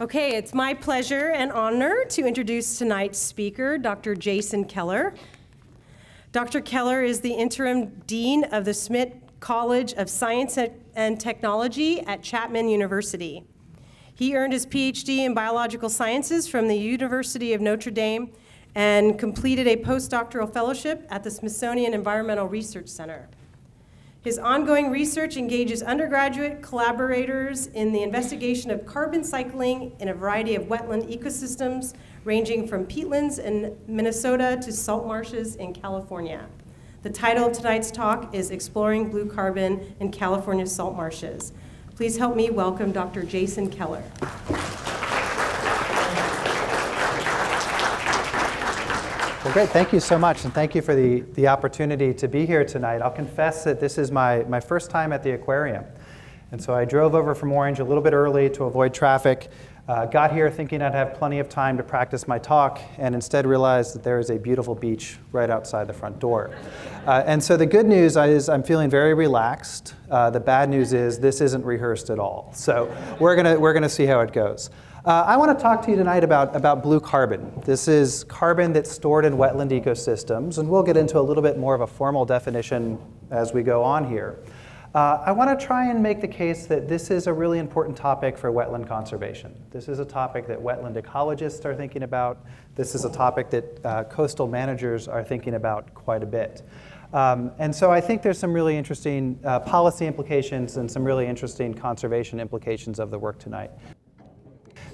Okay, it's my pleasure and honor to introduce tonight's speaker, Dr. Jason Keller. Dr. Keller is the interim dean of the Schmid College of Science and Technology at Chapman University. He earned his PhD in biological sciences from the University of Notre Dame and completed a postdoctoral fellowship at the Smithsonian Environmental Research Center. His ongoing research engages undergraduate collaborators in the investigation of carbon cycling in a variety of wetland ecosystems, ranging from peatlands in Minnesota to salt marshes in California. The title of tonight's talk is Exploring Blue Carbon in California Salt Marshes. Please help me welcome Dr. Jason Keller. Well, great. Thank you so much, and thank you for the, the opportunity to be here tonight. I'll confess that this is my, my first time at the aquarium. And so I drove over from Orange a little bit early to avoid traffic. Uh, got here thinking I'd have plenty of time to practice my talk, and instead realized that there is a beautiful beach right outside the front door. Uh, and so the good news is I'm feeling very relaxed. Uh, the bad news is this isn't rehearsed at all. So we're going we're gonna see how it goes. Uh, I want to talk to you tonight about, about blue carbon. This is carbon that's stored in wetland ecosystems, and we'll get into a little bit more of a formal definition as we go on here. Uh, I want to try and make the case that this is a really important topic for wetland conservation. This is a topic that wetland ecologists are thinking about. This is a topic that uh, coastal managers are thinking about quite a bit. Um, and so I think there's some really interesting uh, policy implications and some really interesting conservation implications of the work tonight.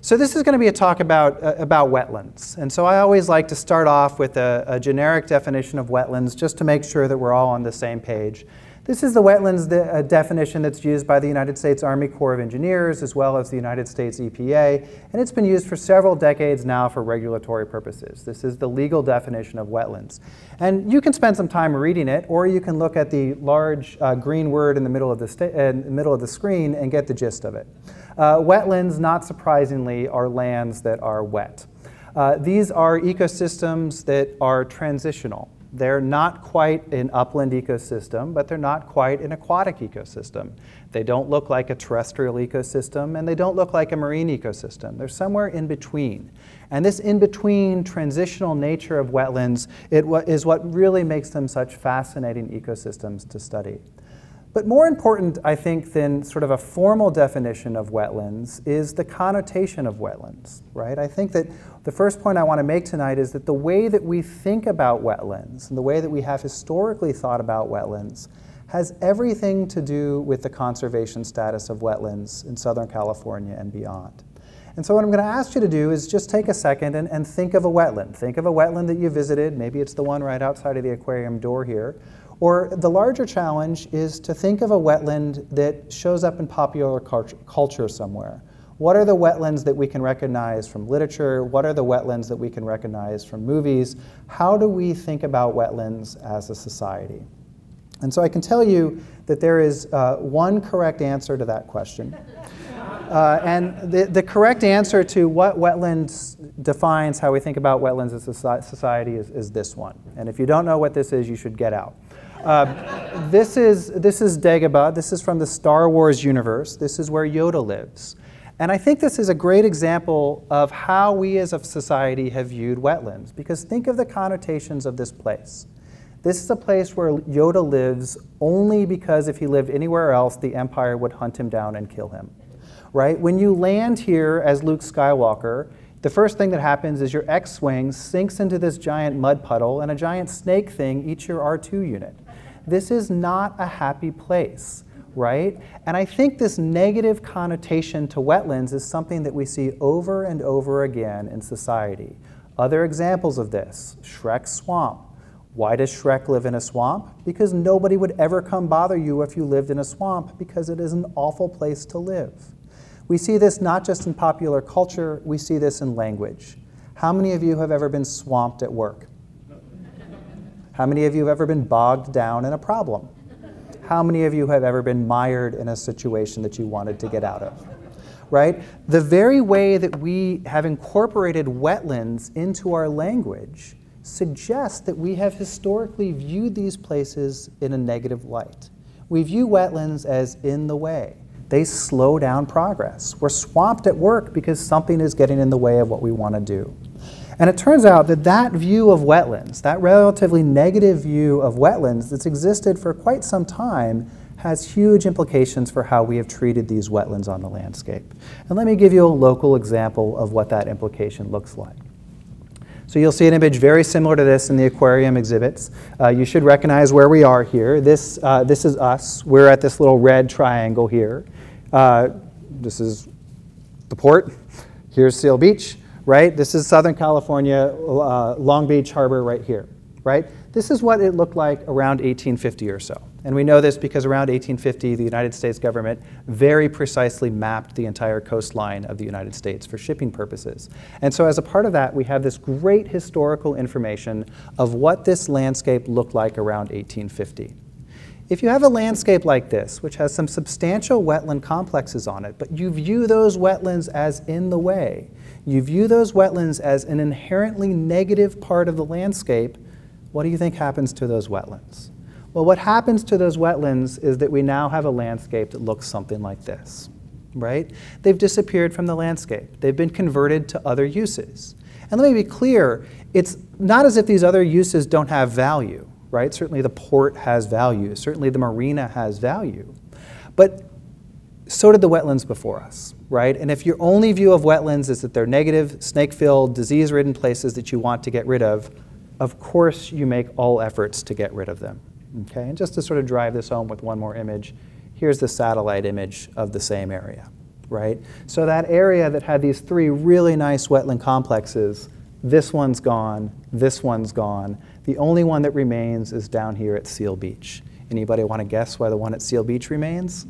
So this is going to be a talk about, uh, about wetlands. And so I always like to start off with a, a, generic definition of wetlands just to make sure that we're all on the same page. This is the wetlands de uh, definition that's used by the United States Army Corps of Engineers as well as the United States EPA, and it's been used for several decades now for regulatory purposes. This is the legal definition of wetlands. And you can spend some time reading it, or you can look at the large uh, green word in the middle of the, middle of the screen and get the gist of it. Uh, wetlands, not surprisingly, are lands that are wet. Uh, these are ecosystems that are transitional. They're not quite an upland ecosystem, but they're not quite an aquatic ecosystem. They don't look like a terrestrial ecosystem, and they don't look like a marine ecosystem. They're somewhere in between. And this in between transitional nature of wetlands is what really makes them such fascinating ecosystems to study. But more important, I think, than sort of a formal definition of wetlands is the connotation of wetlands, right? I think that the first point I want to make tonight is that the way that we think about wetlands and the way that we have historically thought about wetlands has everything to do with the conservation status of wetlands in Southern California and beyond. And so what I'm going to ask you to do is just take a second and, and think of a wetland. Think of a wetland that you visited. Maybe it's the one right outside of the aquarium door here. Or the larger challenge is to think of a wetland that shows up in popular culture somewhere. What are the wetlands that we can recognize from literature? What are the wetlands that we can recognize from movies? How do we think about wetlands as a society? And so I can tell you that there is uh, one correct answer to that question. Uh, and the, the correct answer to what wetlands defines how we think about wetlands as a society is, is this one. And if you don't know what this is, you should get out. Uh, this, is, this is Dagobah. This is from the Star Wars universe. This is where Yoda lives. And I think this is a great example of how we as a society have viewed wetlands, because think of the connotations of this place. This is a place where Yoda lives only because if he lived anywhere else, the Empire would hunt him down and kill him. Right? When you land here as Luke Skywalker, the first thing that happens is your X-Wing sinks into this giant mud puddle and a giant snake thing eats your R2 unit. This is not a happy place, right? And I think this negative connotation to wetlands is something that we see over and over again in society. Other examples of this, Shrek swamp. Why does Shrek live in a swamp? Because nobody would ever come bother you if you lived in a swamp because it is an awful place to live. We see this not just in popular culture, we see this in language. How many of you have ever been swamped at work? How many of you have ever been bogged down in a problem? How many of you have ever been mired in a situation that you wanted to get out of? Right? The very way that we have incorporated wetlands into our language suggests that we have historically viewed these places in a negative light. We view wetlands as in the way. They slow down progress. We're swamped at work because something is getting in the way of what we want to do. And it turns out that that view of wetlands, that relatively negative view of wetlands that's existed for quite some time, has huge implications for how we have treated these wetlands on the landscape. And let me give you a local example of what that implication looks like. So you'll see an image very similar to this in the aquarium exhibits. Uh, you should recognize where we are here. This, uh, this is us. We're at this little red triangle here. Uh, this is the port. Here's Seal Beach, right? This is Southern California, uh, Long Beach Harbor right here, right? This is what it looked like around 1850 or so. And we know this because around 1850, the United States government very precisely mapped the entire coastline of the United States for shipping purposes. And so as a part of that, we have this great historical information of what this landscape looked like around 1850. If you have a landscape like this, which has some substantial wetland complexes on it, but you view those wetlands as in the way, you view those wetlands as an inherently negative part of the landscape, what do you think happens to those wetlands? Well, what happens to those wetlands is that we now have a landscape that looks something like this, right? They've disappeared from the landscape. They've been converted to other uses. And let me be clear, it's not as if these other uses don't have value, right? Certainly the port has value. Certainly the marina has value. But so did the wetlands before us, right? And if your only view of wetlands is that they're negative, snake-filled, disease-ridden places that you want to get rid of, of course you make all efforts to get rid of them. Okay, and just to sort of drive this home with one more image, here's the satellite image of the same area, right? So that area that had these three really nice wetland complexes, this one's gone, this one's gone. The only one that remains is down here at Seal Beach. Anybody want to guess why the one at Seal Beach remains?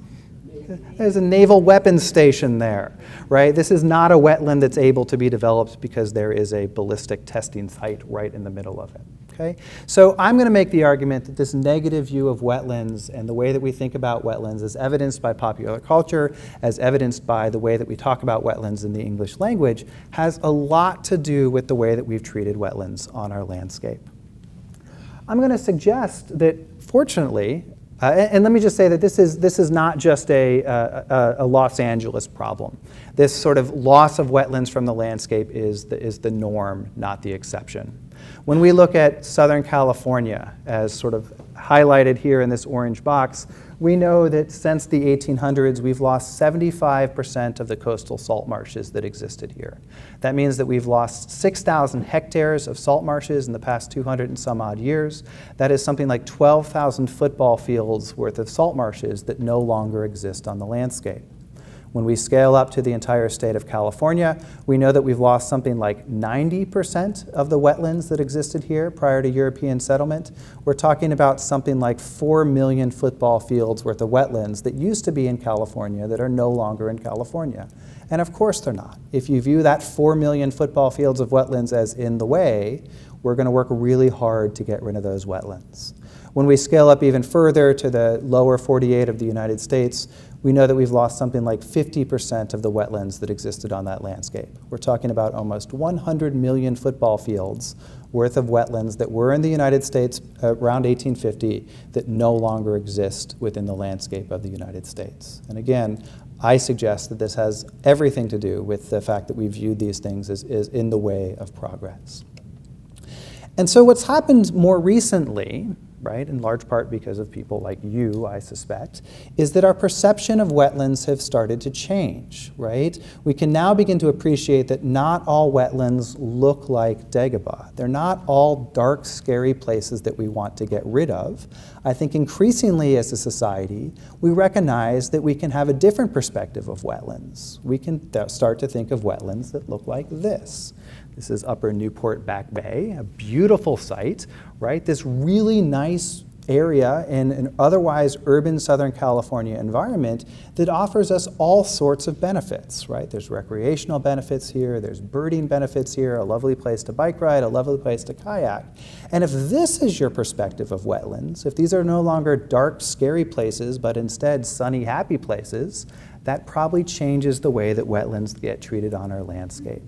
There's a naval weapons station there, right? This is not a wetland that's able to be developed because there is a ballistic testing site right in the middle of it. Okay? So I'm going to make the argument that this negative view of wetlands and the way that we think about wetlands is evidenced by popular culture, as evidenced by the way that we talk about wetlands in the English language, has a lot to do with the way that we've treated wetlands on our landscape. I'm going to suggest that, fortunately, uh, and, and, let me just say that this is, this is not just a, a, a, Los Angeles problem. This sort of loss of wetlands from the landscape is the, is the norm, not the exception. When we look at Southern California as sort of highlighted here in this orange box, we know that since the 1800s, we've lost 75% of the coastal salt marshes that existed here. That means that we've lost 6,000 hectares of salt marshes in the past 200 and some odd years. That is something like 12,000 football fields worth of salt marshes that no longer exist on the landscape. When we scale up to the entire state of California, we know that we've lost something like 90% of the wetlands that existed here prior to European settlement. We're talking about something like 4 million football fields worth of wetlands that used to be in California that are no longer in California. And of course they're not. If you view that 4 million football fields of wetlands as in the way, we're going to work really hard to get rid of those wetlands. When we scale up even further to the lower 48 of the United States, we know that we've lost something like 50% of the wetlands that existed on that landscape. We're talking about almost 100 million football fields worth of wetlands that were in the United States uh, around 1850 that no longer exist within the landscape of the United States. And again, I suggest that this has everything to do with the fact that we viewed these things as, as in the way of progress. And so what's happened more recently right, in large part because of people like you, I suspect, is that our perception of wetlands have started to change, right? We can now begin to appreciate that not all wetlands look like Dagobah. They're not all dark, scary places that we want to get rid of. I think increasingly as a society, we recognize that we can have a different perspective of wetlands. We can start to think of wetlands that look like this. This is Upper Newport Back Bay, a beautiful site, right? This really nice area in an otherwise urban Southern California environment that offers us all sorts of benefits, right? There's recreational benefits here, there's birding benefits here, a lovely place to bike ride, a lovely place to kayak. And if this is your perspective of wetlands, if these are no longer dark, scary places, but instead sunny, happy places, that probably changes the way that wetlands get treated on our landscape.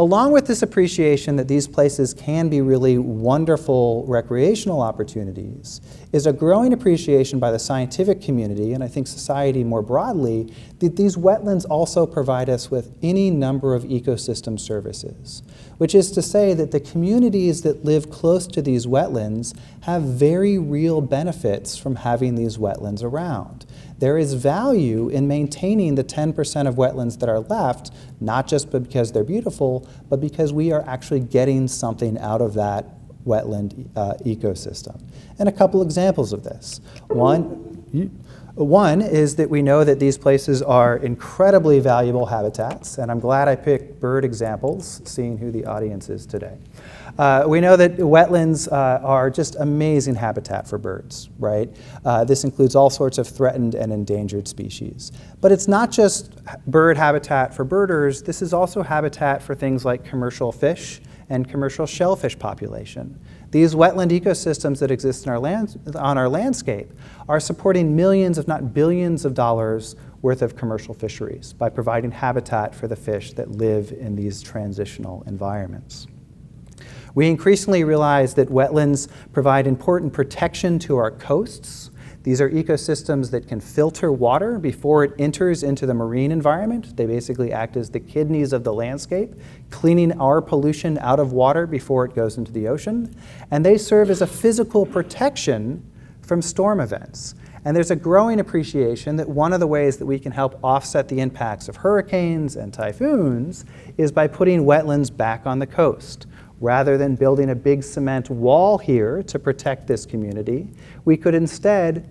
Along with this appreciation that these places can be really wonderful recreational opportunities, is a growing appreciation by the scientific community, and I think society more broadly, that these wetlands also provide us with any number of ecosystem services. Which is to say that the communities that live close to these wetlands have very real benefits from having these wetlands around there is value in maintaining the 10% of wetlands that are left, not just because they're beautiful, but because we are actually getting something out of that wetland uh, ecosystem. And a couple examples of this. One, one is that we know that these places are incredibly valuable habitats, and I'm glad I picked bird examples, seeing who the audience is today. Uh, we know that wetlands uh, are just amazing habitat for birds, right? Uh, this includes all sorts of threatened and endangered species. But it's not just bird habitat for birders, this is also habitat for things like commercial fish and commercial shellfish population. These wetland ecosystems that exist our land, on our landscape are supporting millions, if not billions, of dollars worth of commercial fisheries by providing habitat for the fish that live in these transitional environments. We increasingly realize that wetlands provide important protection to our coasts. These are ecosystems that can filter water before it enters into the marine environment. They basically act as the kidneys of the landscape, cleaning our pollution out of water before it goes into the ocean. And they serve as a physical protection from storm events. And there's a growing appreciation that one of the ways that we can help offset the impacts of hurricanes and typhoons is by putting wetlands back on the coast. Rather than building a big cement wall here to protect this community, we could instead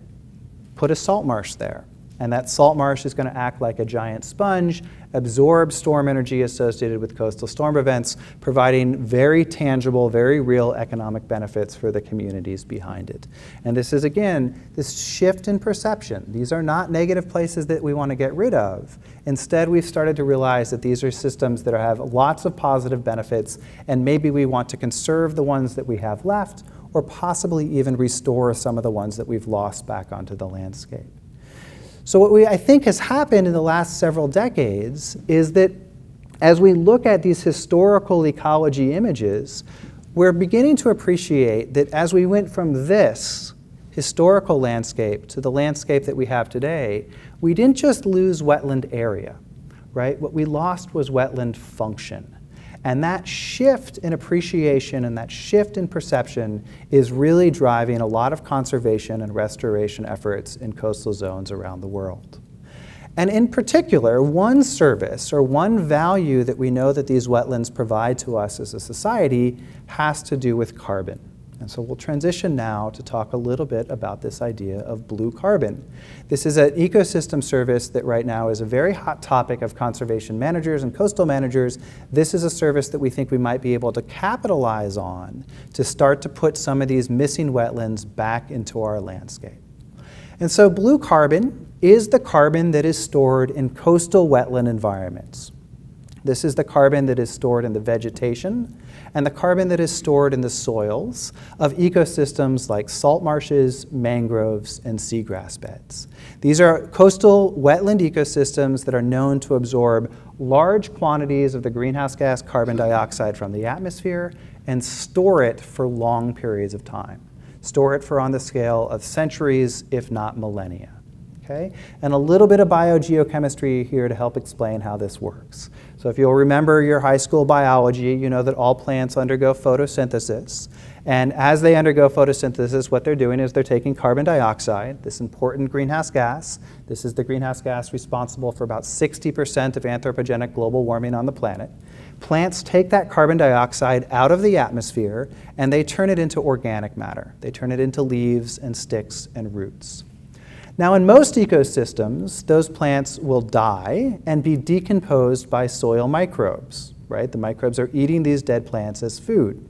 put a salt marsh there. And that salt marsh is going to act like a giant sponge, absorb storm energy associated with coastal storm events, providing very tangible, very real economic benefits for the communities behind it. And this is, again, this shift in perception. These are not negative places that we want to get rid of. Instead, we've started to realize that these are systems that have lots of positive benefits, and maybe we want to conserve the ones that we have left, or possibly even restore some of the ones that we've lost back onto the landscape. So what we, I think has happened in the last several decades is that as we look at these historical ecology images, we're beginning to appreciate that as we went from this historical landscape to the landscape that we have today, we didn't just lose wetland area, right? What we lost was wetland function. And that shift in appreciation and that shift in perception is really driving a lot of conservation and restoration efforts in coastal zones around the world. And in particular, one service or one value that we know that these wetlands provide to us as a society has to do with carbon. And so we'll transition now to talk a little bit about this idea of blue carbon. This is an ecosystem service that right now is a very hot topic of conservation managers and coastal managers. This is a service that we think we might be able to capitalize on to start to put some of these missing wetlands back into our landscape. And so blue carbon is the carbon that is stored in coastal wetland environments. This is the carbon that is stored in the vegetation and the carbon that is stored in the soils of ecosystems like salt marshes, mangroves, and seagrass beds. These are coastal wetland ecosystems that are known to absorb large quantities of the greenhouse gas carbon dioxide from the atmosphere and store it for long periods of time. Store it for on the scale of centuries, if not millennia. Okay? And a little bit of biogeochemistry here to help explain how this works. So if you'll remember your high school biology, you know that all plants undergo photosynthesis. And as they undergo photosynthesis, what they're doing is they're taking carbon dioxide, this important greenhouse gas. This is the greenhouse gas responsible for about 60% of anthropogenic global warming on the planet. Plants take that carbon dioxide out of the atmosphere and they turn it into organic matter. They turn it into leaves and sticks and roots. Now, in most ecosystems, those plants will die and be decomposed by soil microbes, right? The microbes are eating these dead plants as food.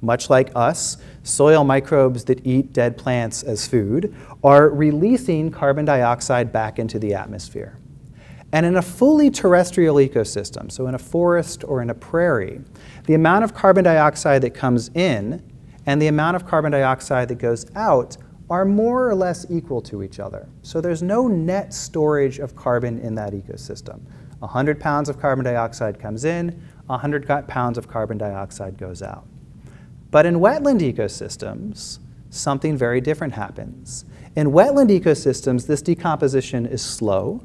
Much like us, soil microbes that eat dead plants as food are releasing carbon dioxide back into the atmosphere. And in a fully terrestrial ecosystem, so in a forest or in a prairie, the amount of carbon dioxide that comes in and the amount of carbon dioxide that goes out are more or less equal to each other. So there's no net storage of carbon in that ecosystem. 100 pounds of carbon dioxide comes in, 100 pounds of carbon dioxide goes out. But in wetland ecosystems, something very different happens. In wetland ecosystems, this decomposition is slow,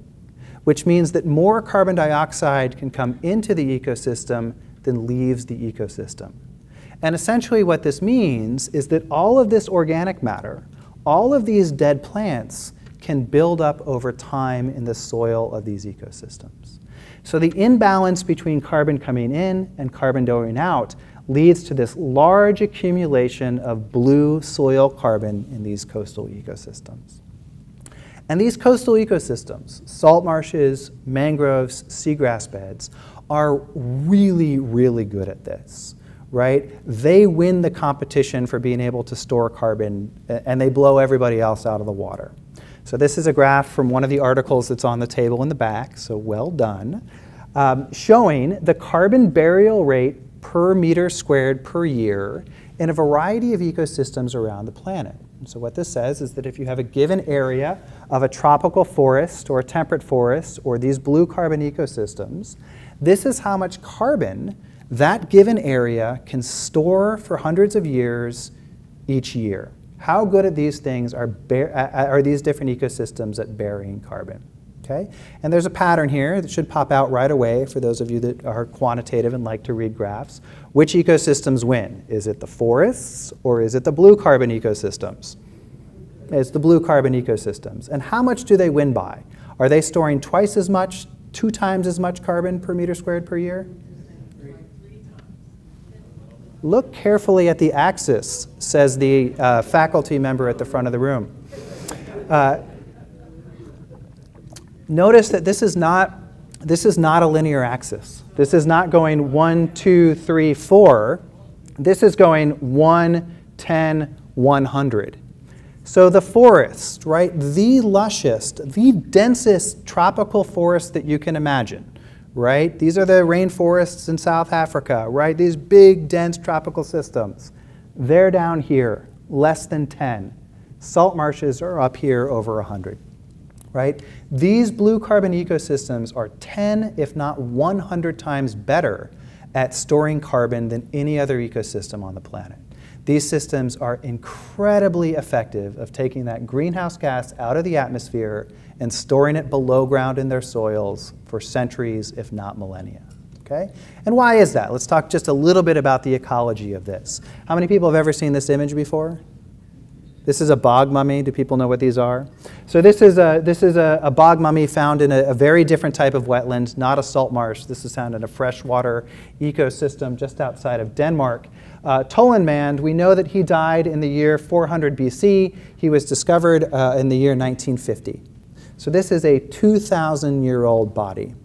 which means that more carbon dioxide can come into the ecosystem than leaves the ecosystem. And essentially what this means is that all of this organic matter, all of these dead plants can build up over time in the soil of these ecosystems. So the imbalance between carbon coming in and carbon going out leads to this large accumulation of blue soil carbon in these coastal ecosystems. And these coastal ecosystems, salt marshes, mangroves, seagrass beds, are really, really good at this, right? They win the competition for being able to store carbon, and they blow everybody else out of the water. So this is a graph from one of the articles that's on the table in the back, so well done, um, showing the carbon burial rate per meter squared per year in a variety of ecosystems around the planet. And so what this says is that if you have a given area of a tropical forest or a temperate forest or these blue carbon ecosystems, this is how much carbon that given area can store for hundreds of years each year. How good at these things are, are these different ecosystems at burying carbon? Okay? And there's a pattern here that should pop out right away for those of you that are quantitative and like to read graphs. Which ecosystems win? Is it the forests or is it the blue carbon ecosystems? It's the blue carbon ecosystems. And how much do they win by? Are they storing twice as much, two times as much carbon per meter squared per year? Look carefully at the axis, says the uh, faculty member at the front of the room. Uh, notice that this is not this is not a linear axis. This is not going 1, 2, 3, 4. This is going 1, 10, 100. So the forest, right, the lushest, the densest tropical forest that you can imagine, right? These are the rainforests in South Africa, right? These big, dense tropical systems. They're down here, less than 10. Salt marshes are up here over 100 right? These blue carbon ecosystems are 10, if not 100 times better at storing carbon than any other ecosystem on the planet. These systems are incredibly effective of taking that greenhouse gas out of the atmosphere and storing it below ground in their soils for centuries, if not millennia. Okay? And why is that? Let's talk just a little bit about the ecology of this. How many people have ever seen this image before? This is a bog mummy. Do people know what these are? So this is a, this is a, a bog mummy found in a, a, very different type of wetland, not a salt marsh. This is found in a freshwater ecosystem just outside of Denmark. Uh, Tollund Man, we know that he died in the year 400 BC. He was discovered uh, in the year 1950. So this is a 2,000-year-old body.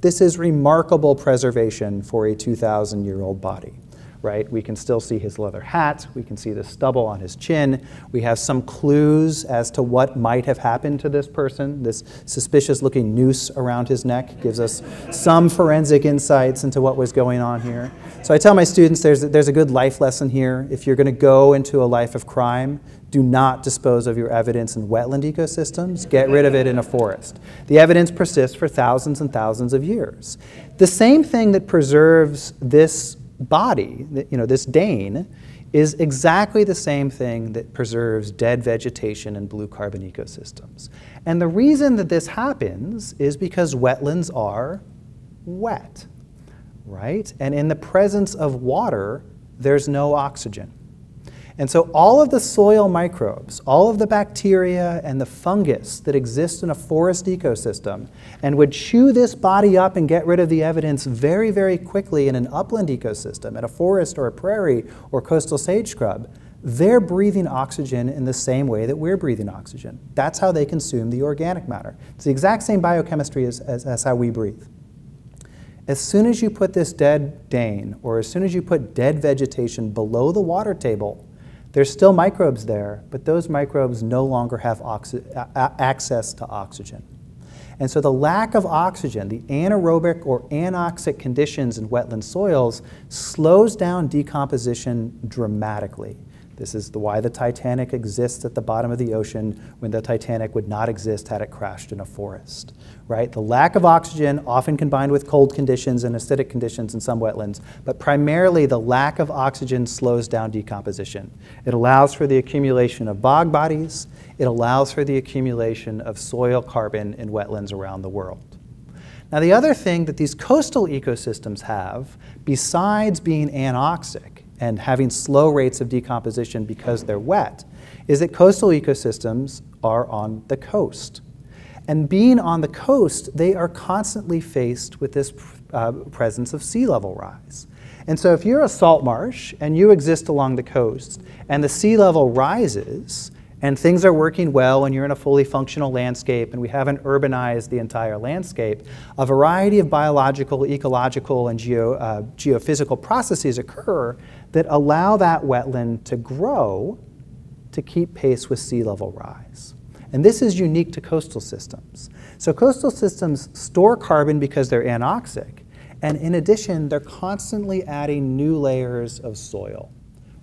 This is remarkable preservation for a 2,000-year-old body right? We can still see his leather hat. We can see the stubble on his chin. We have some clues as to what might have happened to this person. This suspicious looking noose around his neck gives us some forensic insights into what was going on here. So I tell my students there's, there's a good life lesson here. If you're going to go into a life of crime, do not dispose of your evidence in wetland ecosystems. Get rid of it in a forest. The evidence persists for thousands and thousands of years. The same thing that preserves this body, you know, this Dane, is exactly the same thing that preserves dead vegetation and blue carbon ecosystems. And the reason that this happens is because wetlands are wet, right? And in the presence of water, there's no oxygen. And so all of the soil microbes, all of the bacteria and the fungus that exist in a forest ecosystem and would chew this body up and get rid of the evidence very, very quickly in an upland ecosystem, in a forest or a prairie or coastal sage scrub, they're breathing oxygen in the same way that we're breathing oxygen. That's how they consume the organic matter. It's the exact same biochemistry as, as, as how we breathe. As soon as you put this dead dane, or as soon as you put dead vegetation below the water table, there's still microbes there, but those microbes no longer have access to oxygen. And so the lack of oxygen, the anaerobic or anoxic conditions in wetland soils slows down decomposition dramatically. This is the, why the Titanic exists at the bottom of the ocean when the Titanic would not exist had it crashed in a forest, right? The lack of oxygen, often combined with cold conditions and acidic conditions in some wetlands, but primarily the lack of oxygen slows down decomposition. It allows for the accumulation of bog bodies. It allows for the accumulation of soil carbon in wetlands around the world. Now, the other thing that these coastal ecosystems have, besides being anoxic, and having slow rates of decomposition because they're wet is that coastal ecosystems are on the coast. And being on the coast, they are constantly faced with this uh, presence of sea level rise. And so if you're a salt marsh and you exist along the coast and the sea level rises, and things are working well and you're in a fully functional landscape and we haven't urbanized the entire landscape, a variety of biological, ecological, and geo, uh, geophysical processes occur that allow that wetland to grow to keep pace with sea level rise. And this is unique to coastal systems. So coastal systems store carbon because they're anoxic, and in addition, they're constantly adding new layers of soil,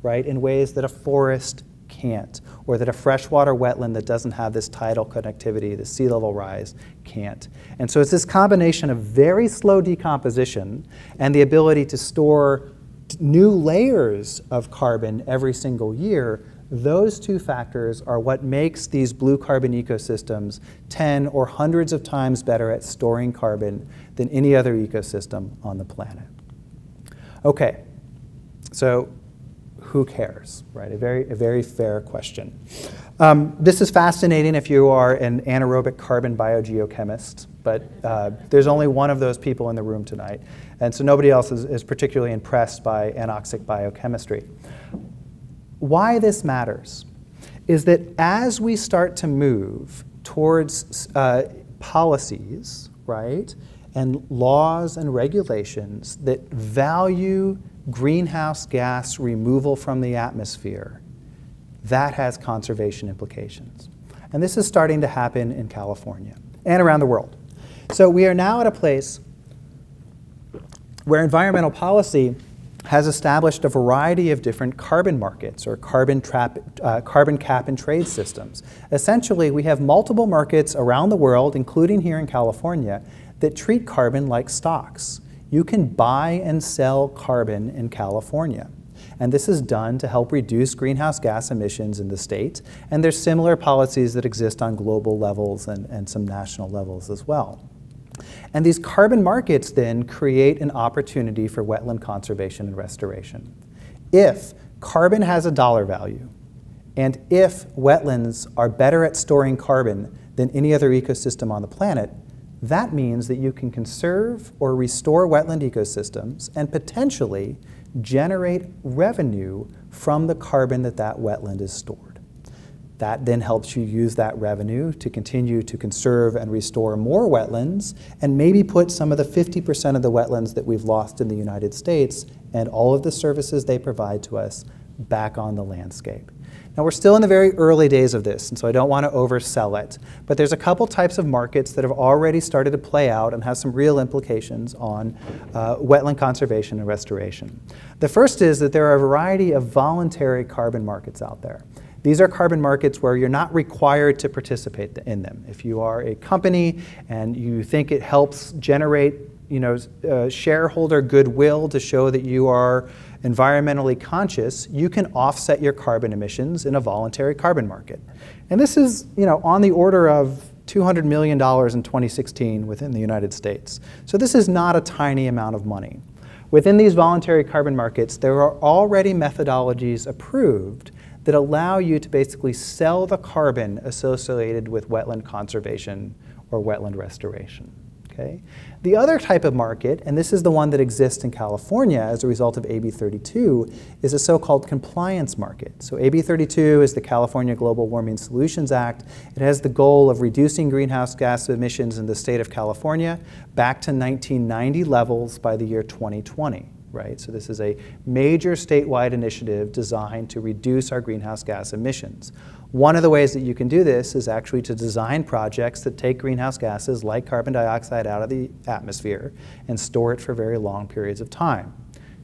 right, in ways that a forest can't, or that a freshwater wetland that doesn't have this tidal connectivity, the sea level rise, can't. And so it's this combination of very slow decomposition and the ability to store new layers of carbon every single year, those two factors are what makes these blue carbon ecosystems 10 or hundreds of times better at storing carbon than any other ecosystem on the planet. Okay, so who cares, right? A very, a very fair question. Um, this is fascinating if you are an anaerobic carbon biogeochemist, but uh, there's only one of those people in the room tonight. And so nobody else is, is particularly impressed by anoxic biochemistry. Why this matters is that as we start to move towards uh, policies, right, and laws and regulations that value greenhouse gas removal from the atmosphere, that has conservation implications. And this is starting to happen in California and around the world. So we are now at a place where environmental policy has established a variety of different carbon markets or carbon, trap, uh, carbon cap and trade systems. Essentially, we have multiple markets around the world, including here in California, that treat carbon like stocks. You can buy and sell carbon in California. And this is done to help reduce greenhouse gas emissions in the state. And there's similar policies that exist on global levels and, and some national levels as well. And these carbon markets then create an opportunity for wetland conservation and restoration. If carbon has a dollar value, and if wetlands are better at storing carbon than any other ecosystem on the planet, that means that you can conserve or restore wetland ecosystems and potentially generate revenue from the carbon that that wetland is stored. That then helps you use that revenue to continue to conserve and restore more wetlands and maybe put some of the 50% of the wetlands that we've lost in the United States and all of the services they provide to us back on the landscape. Now, we're still in the very early days of this, and so I don't want to oversell it. But there's a couple types of markets that have already started to play out and have some real implications on uh, wetland conservation and restoration. The first is that there are a variety of voluntary carbon markets out there. These are carbon markets where you're not required to participate in them. If you are a company and you think it helps generate you know, uh, shareholder goodwill to show that you are environmentally conscious, you can offset your carbon emissions in a voluntary carbon market. And this is you know, on the order of $200 million in 2016 within the United States. So this is not a tiny amount of money. Within these voluntary carbon markets, there are already methodologies approved that allow you to basically sell the carbon associated with wetland conservation or wetland restoration. Okay? The other type of market, and this is the one that exists in California as a result of AB 32, is a so-called compliance market. So AB 32 is the California Global Warming Solutions Act. It has the goal of reducing greenhouse gas emissions in the state of California back to 1990 levels by the year 2020 right? So this is a major statewide initiative designed to reduce our greenhouse gas emissions. One of the ways that you can do this is actually to design projects that take greenhouse gases like carbon dioxide out of the atmosphere and store it for very long periods of time.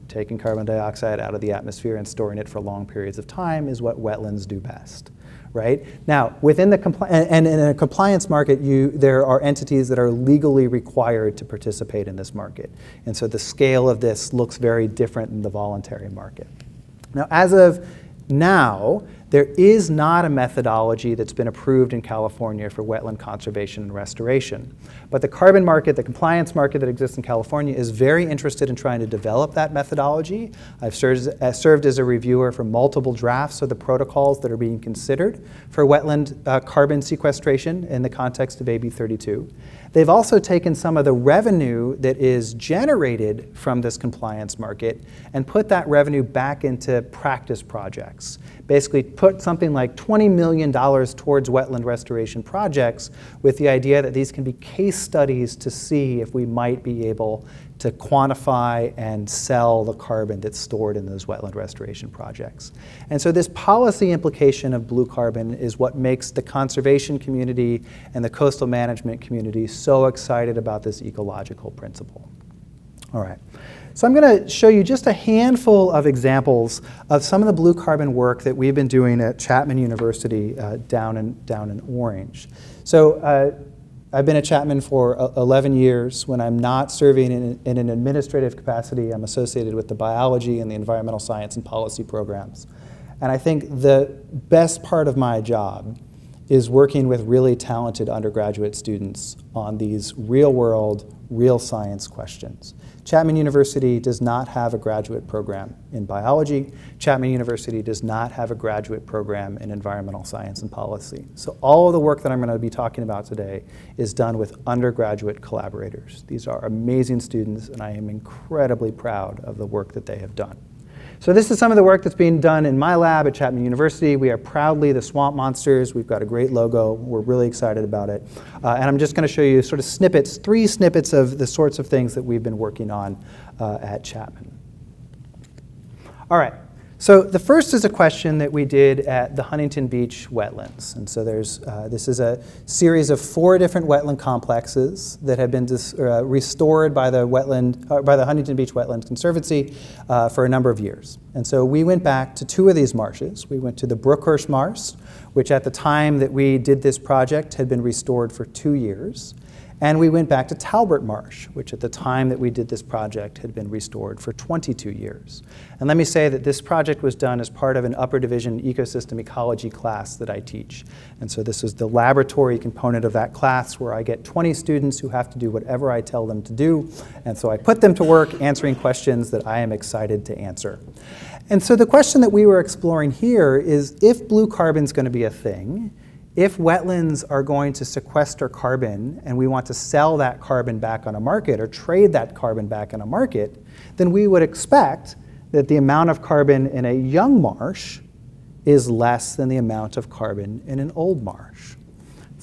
taking carbon dioxide out of the atmosphere and storing it for long periods of time is what wetlands do best. Right? Now, within the and, and in a compliance market, you, there are entities that are legally required to participate in this market. And so the scale of this looks very different than the voluntary market. Now, as of now, there is not a methodology that's been approved in California for wetland conservation and restoration. But the carbon market, the compliance market that exists in California, is very interested in trying to develop that methodology. I've served, uh, as a reviewer for multiple drafts of the protocols that are being considered for wetland uh, carbon sequestration in the context of AB 32. They've also taken some of the revenue that is generated from this compliance market and put that revenue back into practice projects basically put something like $20 million towards wetland restoration projects with the idea that these can be case studies to see if we might be able to quantify and sell the carbon that's stored in those wetland restoration projects. And so this policy implication of blue carbon is what makes the conservation community and the coastal management community so excited about this ecological principle. All right. So I'm going to show you just a handful of examples of some of the blue carbon work that we've been doing at Chapman University uh, down, in, down in Orange. So uh, I've been at Chapman for 11 years. When I'm not serving in, in, an administrative capacity, I'm associated with the biology and the environmental science and policy programs. And I think the best part of my job is working with really talented undergraduate students on these real world, real science questions. Chapman University does not have a graduate program in biology. Chapman University does not have a graduate program in environmental science and policy. So all of the work that I'm going to be talking about today is done with undergraduate collaborators. These are amazing students, and I am incredibly proud of the work that they have done. So this is some of the work that's being done in my lab at Chapman University. We are proudly the Swamp Monsters. We've got a great logo. We're really excited about it. Uh, and I'm just going to show you sort of snippets, three snippets of the sorts of things that we've been working on uh, at Chapman. All right. So the first is a question that we did at the Huntington Beach wetlands. And so there's, uh, this is a series of four different wetland complexes that have been uh, restored by the, wetland, uh, by the Huntington Beach Wetlands Conservancy uh, for a number of years. And so we went back to two of these marshes. We went to the Brookhurst Marsh, which at the time that we did this project had been restored for two years. And we went back to Talbert Marsh, which at the time that we did this project had been restored for 22 years. And let me say that this project was done as part of an upper division ecosystem ecology class that I teach. And so this is the laboratory component of that class where I get 20 students who have to do whatever I tell them to do. And so I put them to work answering questions that I am excited to answer. And so the question that we were exploring here is if blue carbon is going to be a thing, if wetlands are going to sequester carbon and we want to sell that carbon back on a market or trade that carbon back on a market, then we would expect that the amount of carbon in a young marsh is less than the amount of carbon in an old marsh.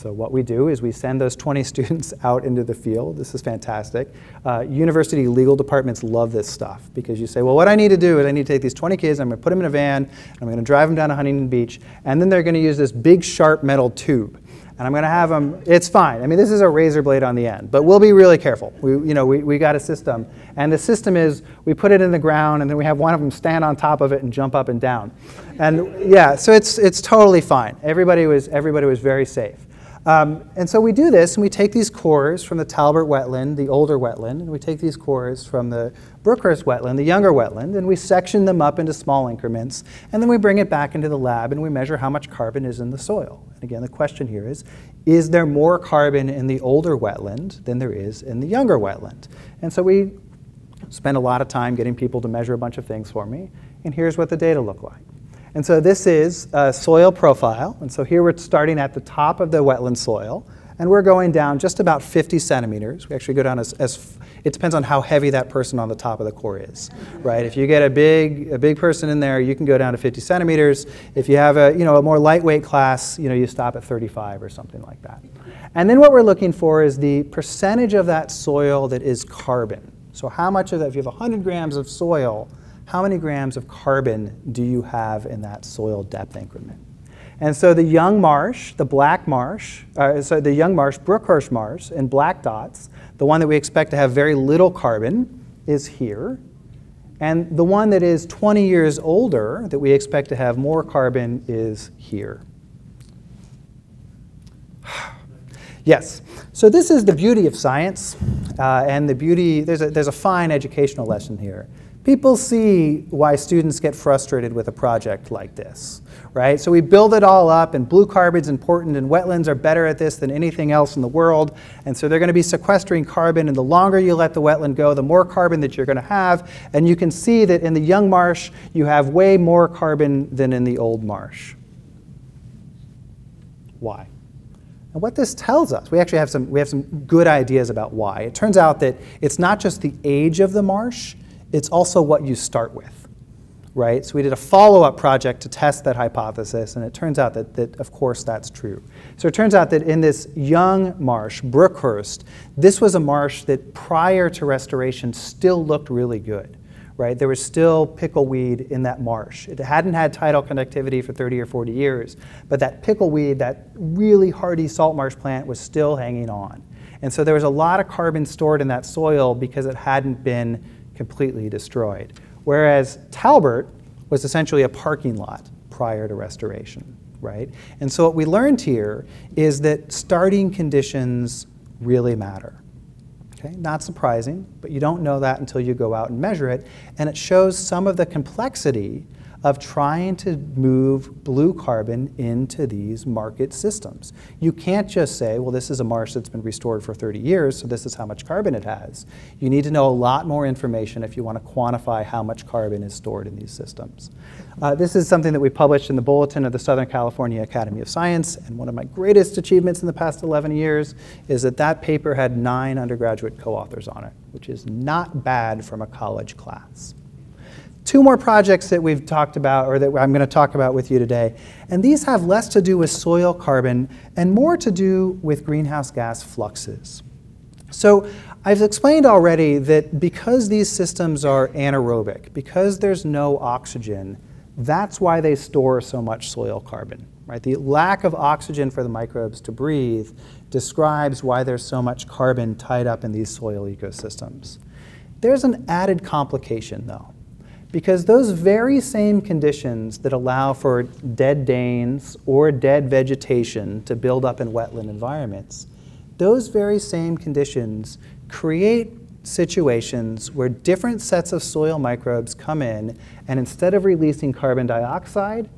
So what we do is we send those 20 students out into the field. This is fantastic. Uh, university legal departments love this stuff because you say, well, what I need to do is I need to take these 20 kids, I'm going to put them in a van, I'm going to drive them down to Huntington Beach, and then they're going to use this big sharp metal tube. And I'm going to have them, it's fine. I mean, this is a razor blade on the end, but we'll be really careful. We, you know, we, we got a system. And the system is we put it in the ground and then we have one of them stand on top of it and jump up and down. And yeah, so it's, it's totally fine. Everybody was, everybody was very safe. Um, and so we do this, and we take these cores from the Talbert wetland, the older wetland, and we take these cores from the Brookhurst wetland, the younger wetland, and we section them up into small increments, and then we bring it back into the lab and we measure how much carbon is in the soil. And again, the question here is, is there more carbon in the older wetland than there is in the younger wetland? And so we spend a lot of time getting people to measure a bunch of things for me, and here's what the data look like. And so this is a soil profile. And so here we're starting at the top of the wetland soil. And we're going down just about 50 centimeters. We actually go down as, as it depends on how heavy that person on the top of the core is, right? If you get a big, a big person in there, you can go down to 50 centimeters. If you have a, you know, a more lightweight class, you know, you stop at 35 or something like that. And then what we're looking for is the percentage of that soil that is carbon. So how much of that, if you have 100 grams of soil, how many grams of carbon do you have in that soil depth increment? And so the young marsh, the black marsh, uh, so the young marsh, Brookhurst marsh in black dots, the one that we expect to have very little carbon is here. And the one that is 20 years older, that we expect to have more carbon, is here. yes, so this is the beauty of science, uh, and the beauty, there's a, there's a fine educational lesson here. People see why students get frustrated with a project like this, right? So we build it all up, and blue carbon's important, and wetlands are better at this than anything else in the world. And so they're going to be sequestering carbon, and the longer you let the wetland go, the more carbon that you're going to have. And you can see that in the young marsh, you have way more carbon than in the old marsh. Why? And what this tells us, we actually have some, we have some good ideas about why. It turns out that it's not just the age of the marsh, it's also what you start with, right? So we did a follow-up project to test that hypothesis, and it turns out that, that, of course, that's true. So it turns out that in this young marsh, Brookhurst, this was a marsh that prior to restoration still looked really good, right? There was still pickleweed in that marsh. It hadn't had tidal connectivity for 30 or 40 years, but that pickleweed, that really hardy salt marsh plant was still hanging on. And so there was a lot of carbon stored in that soil because it hadn't been completely destroyed. Whereas Talbert was essentially a parking lot prior to restoration, right? And so what we learned here is that starting conditions really matter. Okay, not surprising, but you don't know that until you go out and measure it, and it shows some of the complexity of trying to move blue carbon into these market systems. You can't just say, well, this is a marsh that's been restored for 30 years, so this is how much carbon it has. You need to know a lot more information if you want to quantify how much carbon is stored in these systems. Uh, this is something that we published in the Bulletin of the Southern California Academy of Science, and one of my greatest achievements in the past 11 years is that that paper had nine undergraduate co-authors on it, which is not bad from a college class two more projects that we've talked about or that I'm going to talk about with you today. And these have less to do with soil carbon and more to do with greenhouse gas fluxes. So I've explained already that because these systems are anaerobic, because there's no oxygen, that's why they store so much soil carbon. Right? The lack of oxygen for the microbes to breathe describes why there's so much carbon tied up in these soil ecosystems. There's an added complication though. Because those very same conditions that allow for dead danes or dead vegetation to build up in wetland environments, those very same conditions create situations where different sets of soil microbes come in and instead of releasing carbon dioxide,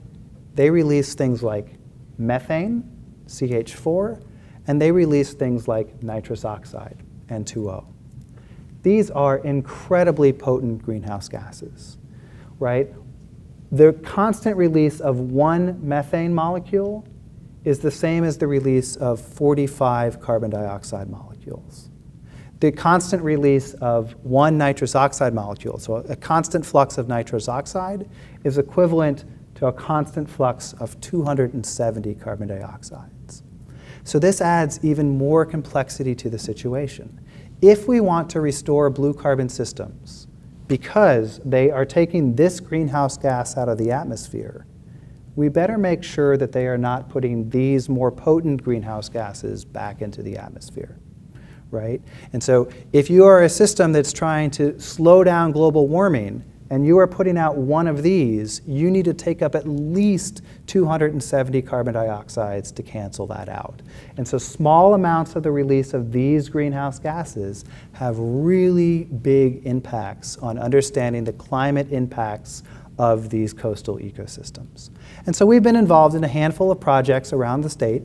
they release things like methane, CH4, and they release things like nitrous oxide, N2O. These are incredibly potent greenhouse gases right? The constant release of one methane molecule is the same as the release of 45 carbon dioxide molecules. The constant release of one nitrous oxide molecule, so a constant flux of nitrous oxide, is equivalent to a constant flux of 270 carbon dioxides. So this adds even more complexity to the situation. If we want to restore blue carbon systems, because they are taking this greenhouse gas out of the atmosphere, we better make sure that they are not putting these more potent greenhouse gases back into the atmosphere, right? And so if you are a system that's trying to slow down global warming, and you are putting out one of these, you need to take up at least 270 carbon dioxides to cancel that out. And so small amounts of the release of these greenhouse gases have really big impacts on understanding the climate impacts of these coastal ecosystems. And so we've been involved in a handful of projects around the state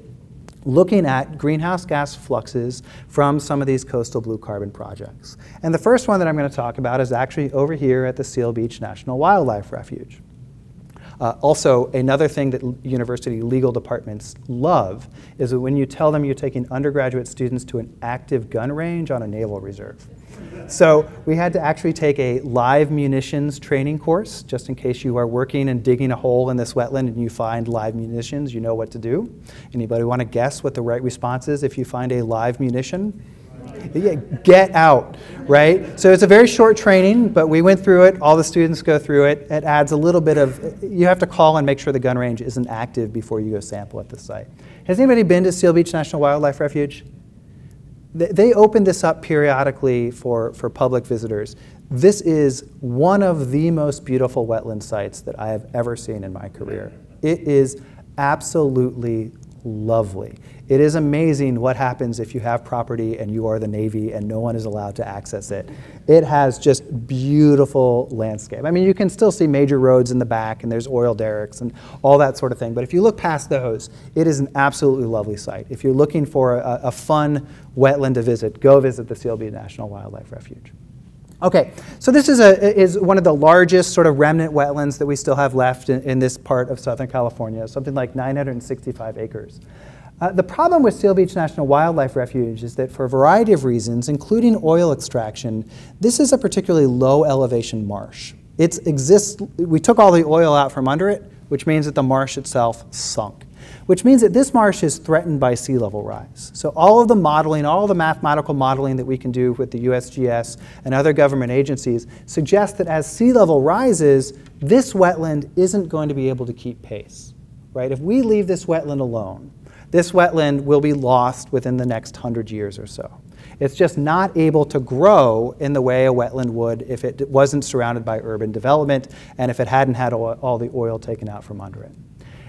looking at greenhouse gas fluxes from some of these coastal blue carbon projects. And the first one that I'm going to talk about is actually over here at the Seal Beach National Wildlife Refuge. Uh, also, another thing that university legal departments love is that when you tell them you're taking undergraduate students to an active gun range on a naval reserve. So we had to actually take a live munitions training course, just in case you are working and digging a hole in this wetland and you find live munitions, you know what to do. Anybody want to guess what the right response is if you find a live munition? Yeah, get out, right? So it's a very short training, but we went through it. All the students go through it. It adds a little bit of, you have to call and make sure the gun range isn't active before you go sample at the site. Has anybody been to Seal Beach National Wildlife Refuge? They open this up periodically for, for public visitors. This is one of the most beautiful wetland sites that I have ever seen in my career. It is absolutely lovely. It is amazing what happens if you have property and you are the Navy and no one is allowed to access it. It has just beautiful landscape. I mean, you can still see major roads in the back and there's oil derricks and all that sort of thing. But if you look past those, it is an absolutely lovely site. If you're looking for a, a fun wetland to visit, go visit the Beach National Wildlife Refuge. Okay, so this is, a, is one of the largest sort of remnant wetlands that we still have left in, in this part of Southern California, something like 965 acres. Uh, the problem with Seal Beach National Wildlife Refuge is that for a variety of reasons, including oil extraction, this is a particularly low elevation marsh. It exists, we took all the oil out from under it, which means that the marsh itself sunk which means that this marsh is threatened by sea level rise. So all of the modeling, all the mathematical modeling that we can do with the USGS and other government agencies suggests that as sea level rises, this wetland isn't going to be able to keep pace, right? If we leave this wetland alone, this wetland will be lost within the next 100 years or so. It's just not able to grow in the way a wetland would if it wasn't surrounded by urban development and if it hadn't had all the oil taken out from under it.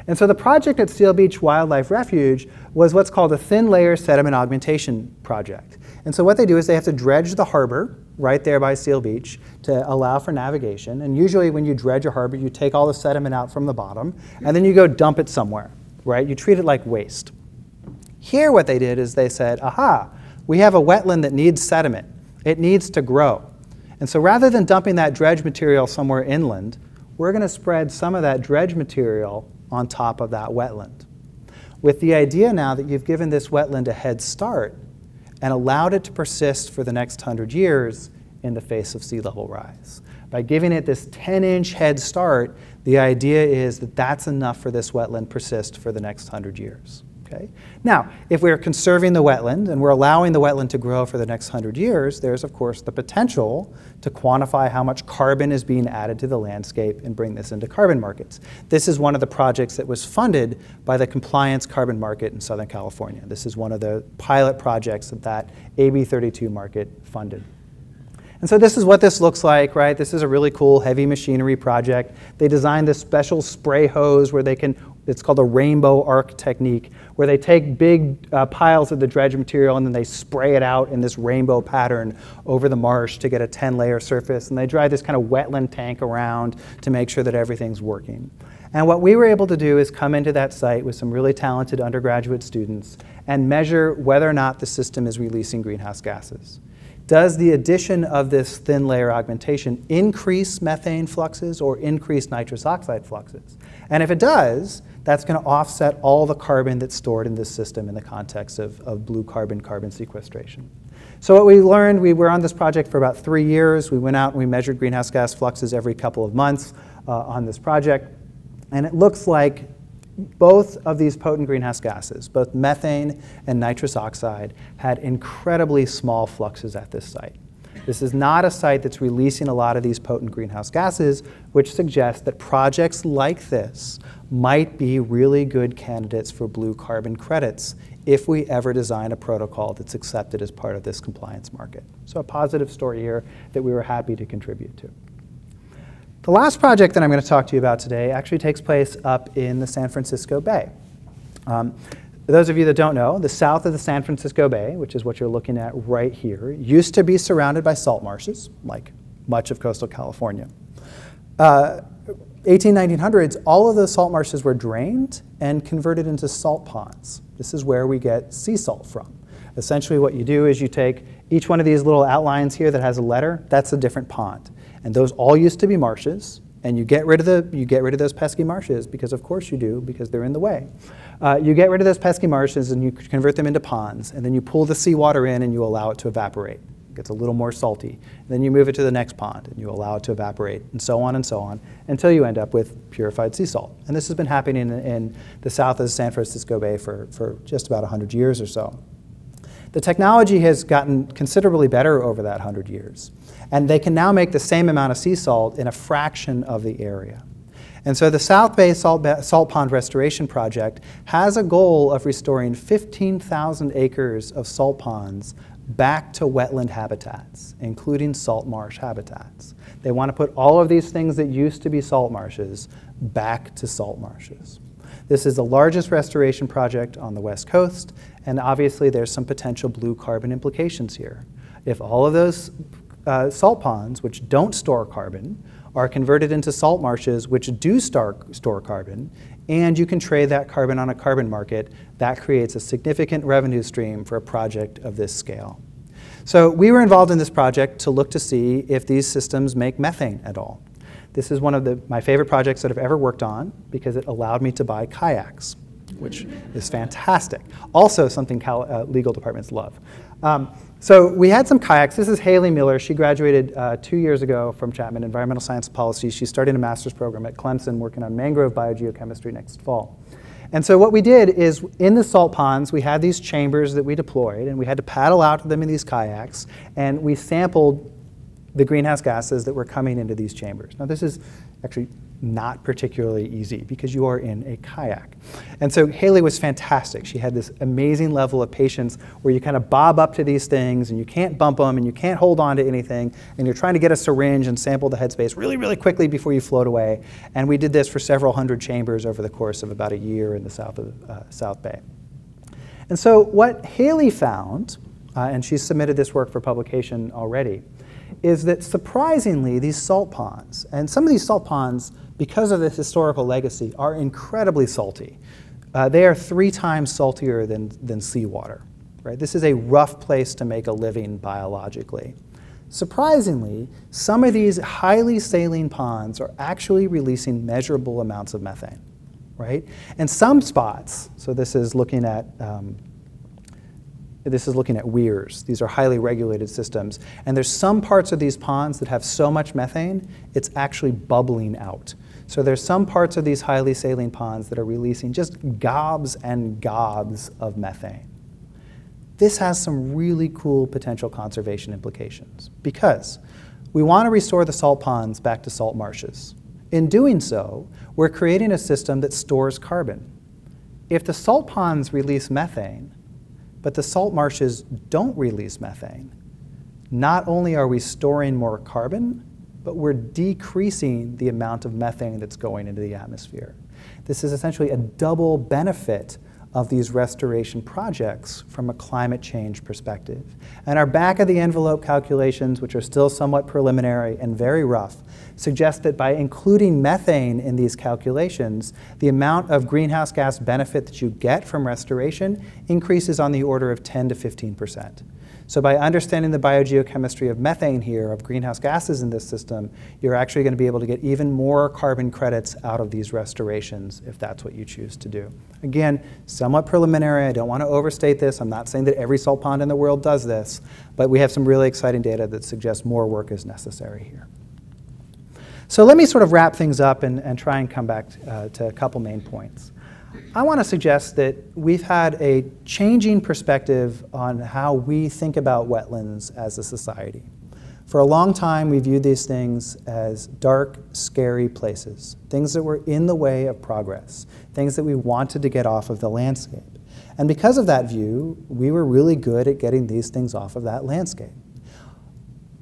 And so the project at Seal Beach Wildlife Refuge was what's called a thin layer sediment augmentation project. And so what they do is they have to dredge the harbor right there by Seal Beach to allow for navigation. And usually when you dredge a harbor, you take all the sediment out from the bottom and then you go dump it somewhere, right? You treat it like waste. Here what they did is they said, aha, we have a wetland that needs sediment. It needs to grow. And so rather than dumping that dredge material somewhere inland, we're going to spread some of that dredge material on top of that wetland. With the idea now that you've given this wetland a head start and allowed it to persist for the next 100 years in the face of sea level rise. By giving it this 10 inch head start, the idea is that that's enough for this wetland persist for the next 100 years. Okay? Now, if we're conserving the wetland and we're allowing the wetland to grow for the next 100 years, there's of course the potential to quantify how much carbon is being added to the landscape and bring this into carbon markets. This is one of the projects that was funded by the Compliance Carbon Market in Southern California. This is one of the pilot projects that that AB 32 market funded. And so this is what this looks like, right? This is a really cool heavy machinery project. They designed this special spray hose where they can, it's called a rainbow arc technique, where they take big uh, piles of the dredge material and then they spray it out in this rainbow pattern over the marsh to get a thin layer surface. And they drive this kind of wetland tank around to make sure that everything's working. And what we were able to do is come into that site with some really talented undergraduate students and measure whether or not the system is releasing greenhouse gases. Does the addition of this thin layer augmentation increase methane fluxes or increase nitrous oxide fluxes? And if it does, that's going to offset all the carbon that's stored in this system in the context of, of blue carbon carbon sequestration. So what we learned, we were on this project for about three years. We went out and we measured greenhouse gas fluxes every couple of months uh, on this project. And it looks like both of these potent greenhouse gases, both methane and nitrous oxide, had incredibly small fluxes at this site. This is not a site that's releasing a lot of these potent greenhouse gases, which suggests that projects like this might be really good candidates for blue carbon credits if we ever design a protocol that's accepted as part of this compliance market. So a positive story here that we were happy to contribute to. The last project that I'm going to talk to you about today actually takes place up in the San Francisco Bay. Um, those of you that don't know, the south of the San Francisco Bay, which is what you're looking at right here, used to be surrounded by salt marshes, like much of coastal California. Uh, 18, 1900s, all of those salt marshes were drained and converted into salt ponds. This is where we get sea salt from. Essentially what you do is you take each one of these little outlines here that has a letter, that's a different pond. And those all used to be marshes, and you get rid of the you get rid of those pesky marshes because of course you do because they're in the way. Uh, you get rid of those pesky marshes and you convert them into ponds, and then you pull the seawater in and you allow it to evaporate. It gets a little more salty. And then you move it to the next pond and you allow it to evaporate, and so on and so on until you end up with purified sea salt. And this has been happening in, in the south of San Francisco Bay for, for just about 100 years or so. The technology has gotten considerably better over that 100 years. And they can now make the same amount of sea salt in a fraction of the area. And so the South Bay Salt, salt, Pond Restoration Project has a goal of restoring 15,000 acres of salt ponds back to wetland habitats, including salt marsh habitats. They want to put all of these things that used to be salt marshes back to salt marshes. This is the largest restoration project on the West Coast, and obviously there's some potential blue carbon implications here. If all of those uh, salt ponds, which don't store carbon, are converted into salt marshes, which do store, store carbon, and you can trade that carbon on a carbon market, that creates a significant revenue stream for a project of this scale. So we were involved in this project to look to see if these systems make methane at all. This is one of the, my favorite projects that I've ever worked on because it allowed me to buy kayaks, which is fantastic. Also something Cal, uh, legal departments love. Um, so we had some kayaks. This is Haley Miller. She graduated uh, two years ago from Chapman Environmental Science Policy. She's starting a master's program at Clemson working on mangrove biogeochemistry next fall. And so what we did is in the salt ponds, we had these chambers that we deployed, and we had to paddle out to them in these kayaks, and we sampled the greenhouse gases that were coming into these chambers. Now this is actually not particularly easy because you are in a kayak. And so Haley was fantastic. She had this amazing level of patience where you kind of bob up to these things and you can't bump them and you can't hold on to anything and you're trying to get a syringe and sample the headspace really, really quickly before you float away. And we did this for several hundred chambers over the course of about a year in the south of uh, South Bay. And so what Haley found, uh, and she's submitted this work for publication already, is that surprisingly, these salt ponds, and some of these salt ponds, because of this historical legacy, are incredibly salty. Uh, they are three times saltier than, than seawater. Right? This is a rough place to make a living biologically. Surprisingly, some of these highly saline ponds are actually releasing measurable amounts of methane. Right? And some spots, so this is looking at um, this is looking at weirs. These are highly regulated systems. And there's some parts of these ponds that have so much methane, it's actually bubbling out. So there's some parts of these highly saline ponds that are releasing just gobs and gobs of methane. This has some really cool potential conservation implications because we want to restore the salt ponds back to salt marshes. In doing so, we're creating a system that stores carbon. If the salt ponds release methane, but the salt marshes don't release methane. Not only are we storing more carbon, but we're decreasing the amount of methane that's going into the atmosphere. This is essentially a double benefit of these restoration projects from a climate change perspective. And our back of the envelope calculations, which are still somewhat preliminary and very rough, suggest that by including methane in these calculations, the amount of greenhouse gas benefit that you get from restoration increases on the order of 10 to 15 percent. So by understanding the biogeochemistry of methane here, of greenhouse gases in this system, you're actually going to be able to get even more carbon credits out of these restorations if that's what you choose to do. Again, somewhat preliminary. I don't want to overstate this. I'm not saying that every salt pond in the world does this, but we have some really exciting data that suggests more work is necessary here. So let me sort of wrap things up and, and try and come back uh, to a couple main points. I want to suggest that we've had a changing perspective on how we think about wetlands as a society. For a long time, we viewed these things as dark, scary places, things that were in the way of progress, things that we wanted to get off of the landscape. And because of that view, we were really good at getting these things off of that landscape.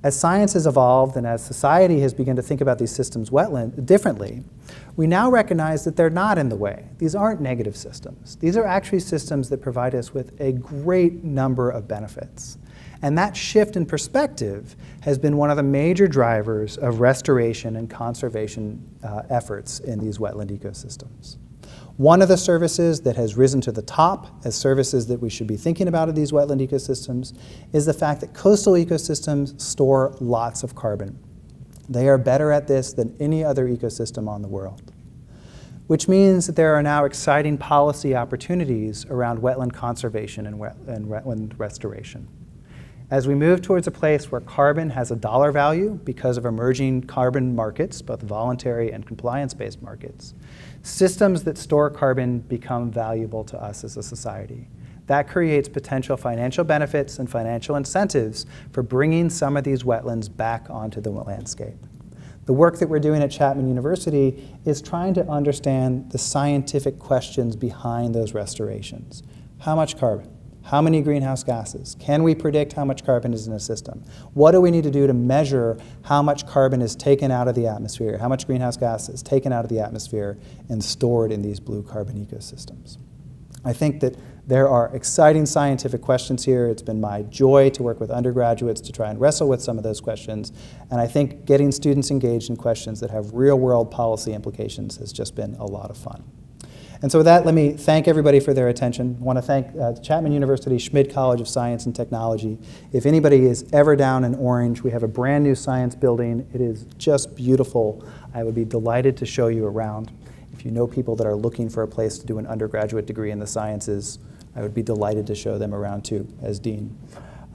As science has evolved and as society has begun to think about these systems wetland differently, we now recognize that they're not in the way. These aren't negative systems. These are actually systems that provide us with a great number of benefits. And that shift in perspective has been one of the major drivers of restoration and conservation uh, efforts in these wetland ecosystems. One of the services that has risen to the top as services that we should be thinking about in these wetland ecosystems is the fact that coastal ecosystems store lots of carbon. They are better at this than any other ecosystem on the world, which means that there are now exciting policy opportunities around wetland conservation and, wet, and wetland restoration. As we move towards a place where carbon has a dollar value because of emerging carbon markets, both voluntary and compliance-based markets, systems that store carbon become valuable to us as a society. That creates potential financial benefits and financial incentives for bringing some of these wetlands back onto the landscape. The work that we're doing at Chapman University is trying to understand the scientific questions behind those restorations. How much carbon? How many greenhouse gases? Can we predict how much carbon is in a system? What do we need to do to measure how much carbon is taken out of the atmosphere, how much greenhouse gas is taken out of the atmosphere and stored in these blue carbon ecosystems? I think that there are exciting scientific questions here. It's been my joy to work with undergraduates to try and wrestle with some of those questions. And I think getting students engaged in questions that have real world policy implications has just been a lot of fun. And so with that, let me thank everybody for their attention. I want to thank uh, Chapman University Schmid College of Science and Technology. If anybody is ever down in Orange, we have a brand new science building. It is just beautiful. I would be delighted to show you around. If you know people that are looking for a place to do an undergraduate degree in the sciences, I would be delighted to show them around too as dean.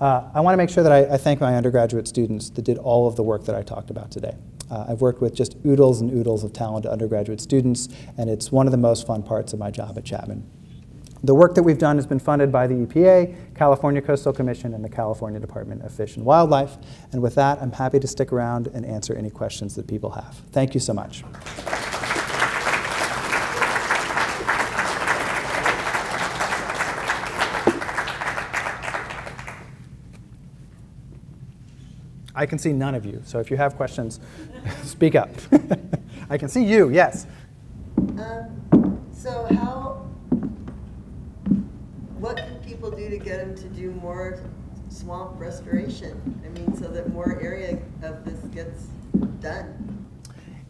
Uh, I want to make sure that I, I thank my undergraduate students that did all of the work that I talked about today. Uh, I've worked with just oodles and oodles of talented undergraduate students, and it's one of the most fun parts of my job at Chapman. The work that we've done has been funded by the EPA, California Coastal Commission, and the California Department of Fish and Wildlife. And with that, I'm happy to stick around and answer any questions that people have. Thank you so much. I can see none of you, so if you have questions, speak up. I can see you, yes. Um, so how, what can people do to get them to do more swamp restoration? I mean, so that more area of this gets done.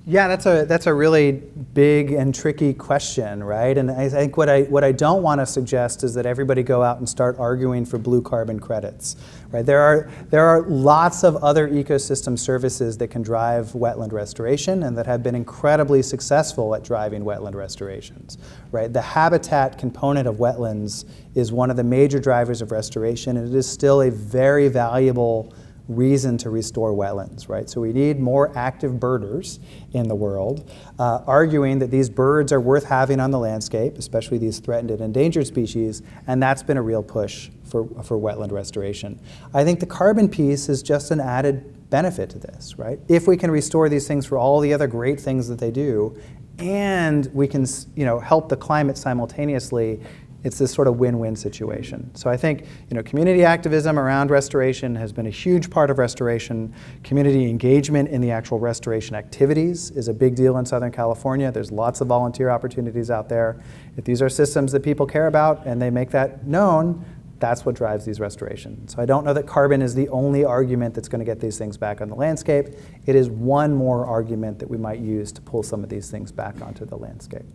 Yeah, that's a that's a really big and tricky question, right? And I think what I what I don't want to suggest is that everybody go out and start arguing for blue carbon credits, right? There are there are lots of other ecosystem services that can drive wetland restoration and that have been incredibly successful at driving wetland restorations, right? The habitat component of wetlands is one of the major drivers of restoration, and it is still a very valuable reason to restore wetlands, right? So we need more active birders in the world, uh, arguing that these birds are worth having on the landscape, especially these threatened and endangered species, and that's been a real push for, for wetland restoration. I think the carbon piece is just an added benefit to this, right? If we can restore these things for all the other great things that they do, and we can you know, help the climate simultaneously, it's this sort of win-win situation. So I think you know, community activism around restoration has been a huge part of restoration. Community engagement in the actual restoration activities is a big deal in Southern California. There's lots of volunteer opportunities out there. If these are systems that people care about and they make that known, that's what drives these restorations. So I don't know that carbon is the only argument that's going to get these things back on the landscape. It is one more argument that we might use to pull some of these things back onto the landscape.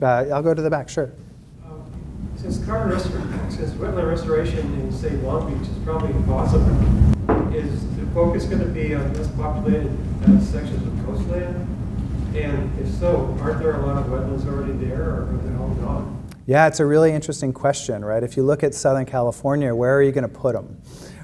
Uh, I'll go to the back, sure. Um, since carbon restoration, since wetland restoration in, say, Long Beach is probably impossible, is the focus going to be on less populated uh, sections of coastland? And if so, aren't there a lot of wetlands already there, or are they all gone? Yeah, it's a really interesting question, right? If you look at Southern California, where are you going to put them,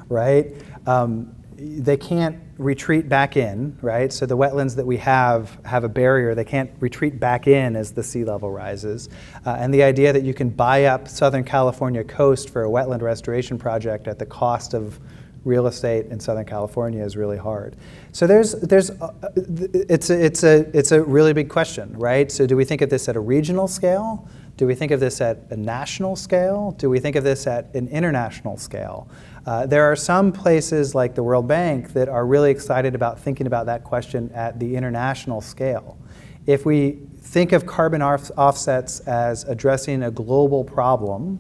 right? Um, they can't retreat back in, right? So the wetlands that we have have a barrier. They can't retreat back in as the sea level rises. Uh, and the idea that you can buy up Southern California coast for a wetland restoration project at the cost of real estate in Southern California is really hard. So there's, there's, uh, it's, a, it's, a, it's a really big question, right? So do we think of this at a regional scale? Do we think of this at a national scale? Do we think of this at an international scale? Uh, there are some places like the World Bank that are really excited about thinking about that question at the international scale. If we think of carbon off offsets as addressing a global problem,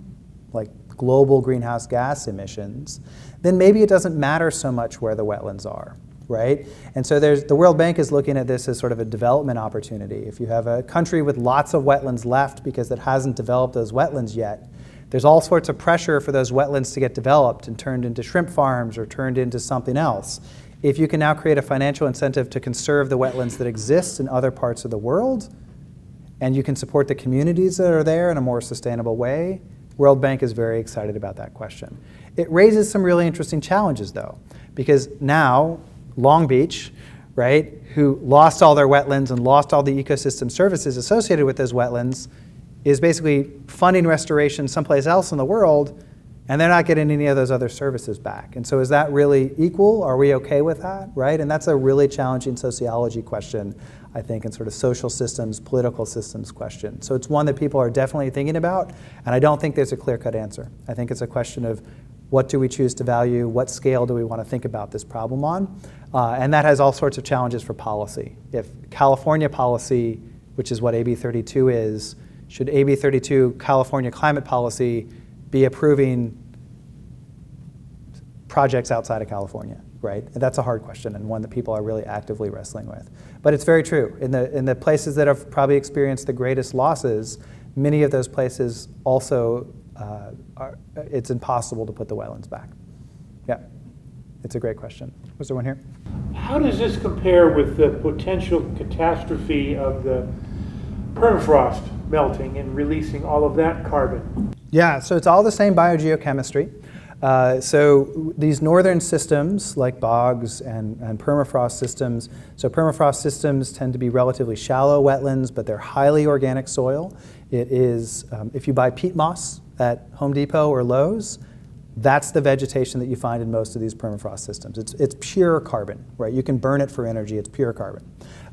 like global greenhouse gas emissions, then maybe it doesn't matter so much where the wetlands are right? And so there's, the World Bank is looking at this as sort of a development opportunity. If you have a country with lots of wetlands left because it hasn't developed those wetlands yet, there's all sorts of pressure for those wetlands to get developed and turned into shrimp farms or turned into something else. If you can now create a financial incentive to conserve the wetlands that exist in other parts of the world, and you can support the communities that are there in a more sustainable way, World Bank is very excited about that question. It raises some really interesting challenges though, because now Long Beach, right, who lost all their wetlands and lost all the ecosystem services associated with those wetlands, is basically funding restoration someplace else in the world and they're not getting any of those other services back. And so is that really equal? Are we okay with that, right? And that's a really challenging sociology question, I think, and sort of social systems, political systems question. So it's one that people are definitely thinking about, and I don't think there's a clear-cut answer. I think it's a question of what do we choose to value, what scale do we want to think about this problem on, uh, and that has all sorts of challenges for policy. If California policy, which is what AB 32 is, should AB 32 California climate policy be approving projects outside of California, right? And that's a hard question and one that people are really actively wrestling with. But it's very true. In the, in the places that have probably experienced the greatest losses, many of those places also, uh, are, it's impossible to put the wetlands back. Yeah, it's a great question. Was there one here? How does this compare with the potential catastrophe of the permafrost melting and releasing all of that carbon? Yeah, so it's all the same biogeochemistry. Uh, so these northern systems, like bogs and, and permafrost systems, so permafrost systems tend to be relatively shallow wetlands, but they're highly organic soil. It is, um, if you buy peat moss at Home Depot or Lowe's, that's the vegetation that you find in most of these permafrost systems. It's, it's pure carbon, right? You can burn it for energy, it's pure carbon.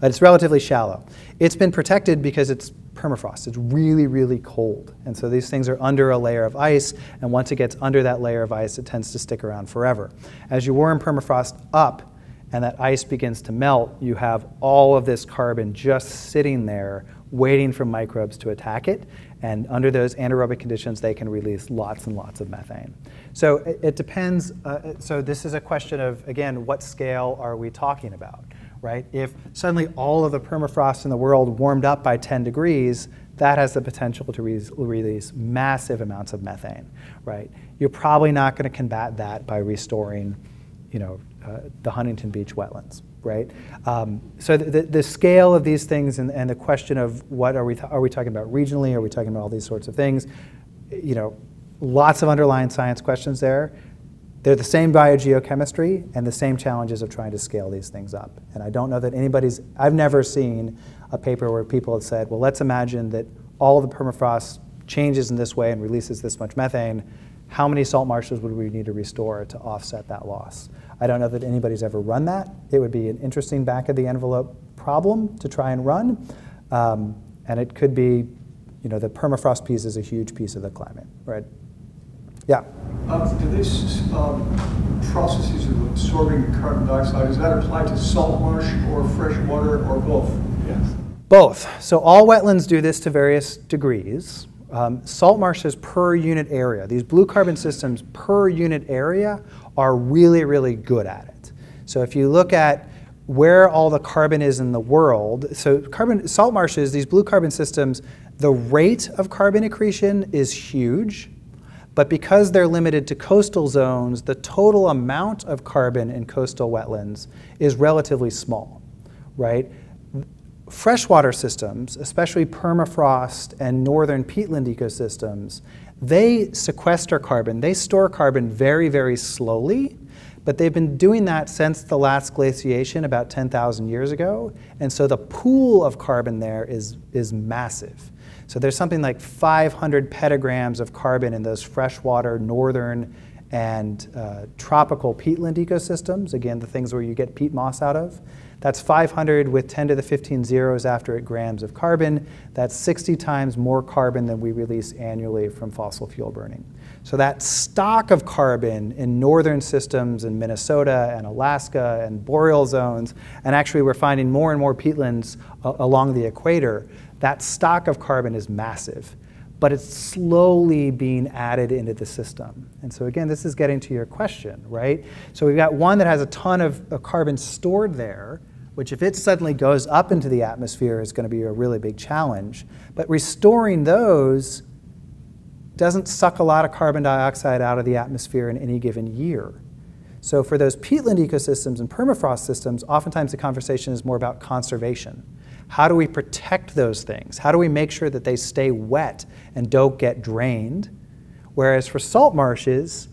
But it's relatively shallow. It's been protected because it's permafrost. It's really, really cold. And so these things are under a layer of ice, and once it gets under that layer of ice, it tends to stick around forever. As you warm permafrost up and that ice begins to melt, you have all of this carbon just sitting there waiting for microbes to attack it. And under those anaerobic conditions, they can release lots and lots of methane. So it, it depends. Uh, so this is a question of, again, what scale are we talking about? Right? If suddenly all of the permafrost in the world warmed up by 10 degrees, that has the potential to re release massive amounts of methane, right? You're probably not going to combat that by restoring, you know, uh, the Huntington Beach wetlands, right? Um, so the, the, the, scale of these things and, and the question of what are we, are we talking about regionally? Are we talking about all these sorts of things? You know, lots of underlying science questions there. They're the same biogeochemistry and the same challenges of trying to scale these things up. And I don't know that anybody's, I've never seen a paper where people have said, well, let's imagine that all the permafrost changes in this way and releases this much methane. How many salt marshes would we need to restore to offset that loss? I don't know that anybody's ever run that. It would be an interesting back of the envelope problem to try and run. Um, and it could be, you know, the permafrost piece is a huge piece of the climate, right? Yeah. Uh, do these um, processes of absorbing carbon dioxide, does that apply to salt marsh or fresh water or both? Yes. Both. So all wetlands do this to various degrees. Um, salt marshes per unit area, these blue carbon systems per unit area are really, really good at it. So if you look at where all the carbon is in the world, so carbon, salt marshes, these blue carbon systems, the rate of carbon accretion is huge. But because they're limited to coastal zones, the total amount of carbon in coastal wetlands is relatively small, right? Freshwater systems, especially permafrost and northern peatland ecosystems, they sequester carbon. They store carbon very, very slowly, but they've been doing that since the last glaciation about 10,000 years ago. And so the pool of carbon there is, is massive. So there's something like 500 petagrams of carbon in those freshwater northern and uh, tropical peatland ecosystems, again, the things where you get peat moss out of. That's 500 with 10 to the 15 zeros after it grams of carbon. That's 60 times more carbon than we release annually from fossil fuel burning. So that stock of carbon in northern systems in Minnesota and Alaska and boreal zones, and actually we're finding more and more peatlands uh, along the equator, that stock of carbon is massive, but it's slowly being added into the system. And so again, this is getting to your question, right? So we've got one that has a ton of, of carbon stored there, which if it suddenly goes up into the atmosphere is going to be a really big challenge. But restoring those doesn't suck a lot of carbon dioxide out of the atmosphere in any given year. So for those peatland ecosystems and permafrost systems, oftentimes the conversation is more about conservation. How do we protect those things? How do we make sure that they stay wet and don't get drained? Whereas for salt marshes,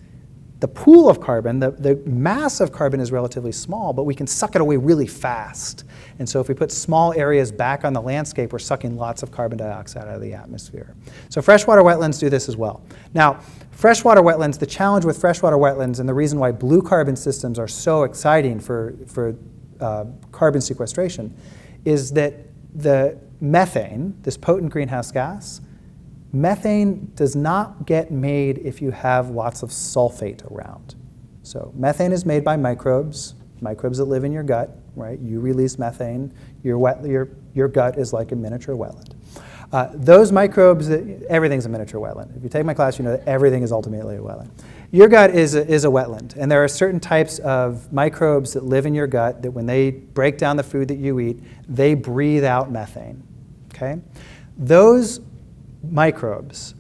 the pool of carbon, the, the mass of carbon is relatively small, but we can suck it away really fast. And so if we put small areas back on the landscape, we're sucking lots of carbon dioxide out of the atmosphere. So freshwater wetlands do this as well. Now, freshwater wetlands, the challenge with freshwater wetlands and the reason why blue carbon systems are so exciting for, for uh, carbon sequestration is that the methane, this potent greenhouse gas, Methane does not get made if you have lots of sulfate around. So methane is made by microbes, microbes that live in your gut, right? You release methane, your, wet, your, your gut is like a miniature wetland. Uh, those microbes, everything's a miniature wetland. If you take my class, you know that everything is ultimately a wetland. Your gut is a, is a wetland, and there are certain types of microbes that live in your gut that when they break down the food that you eat, they breathe out methane, okay? Those microbes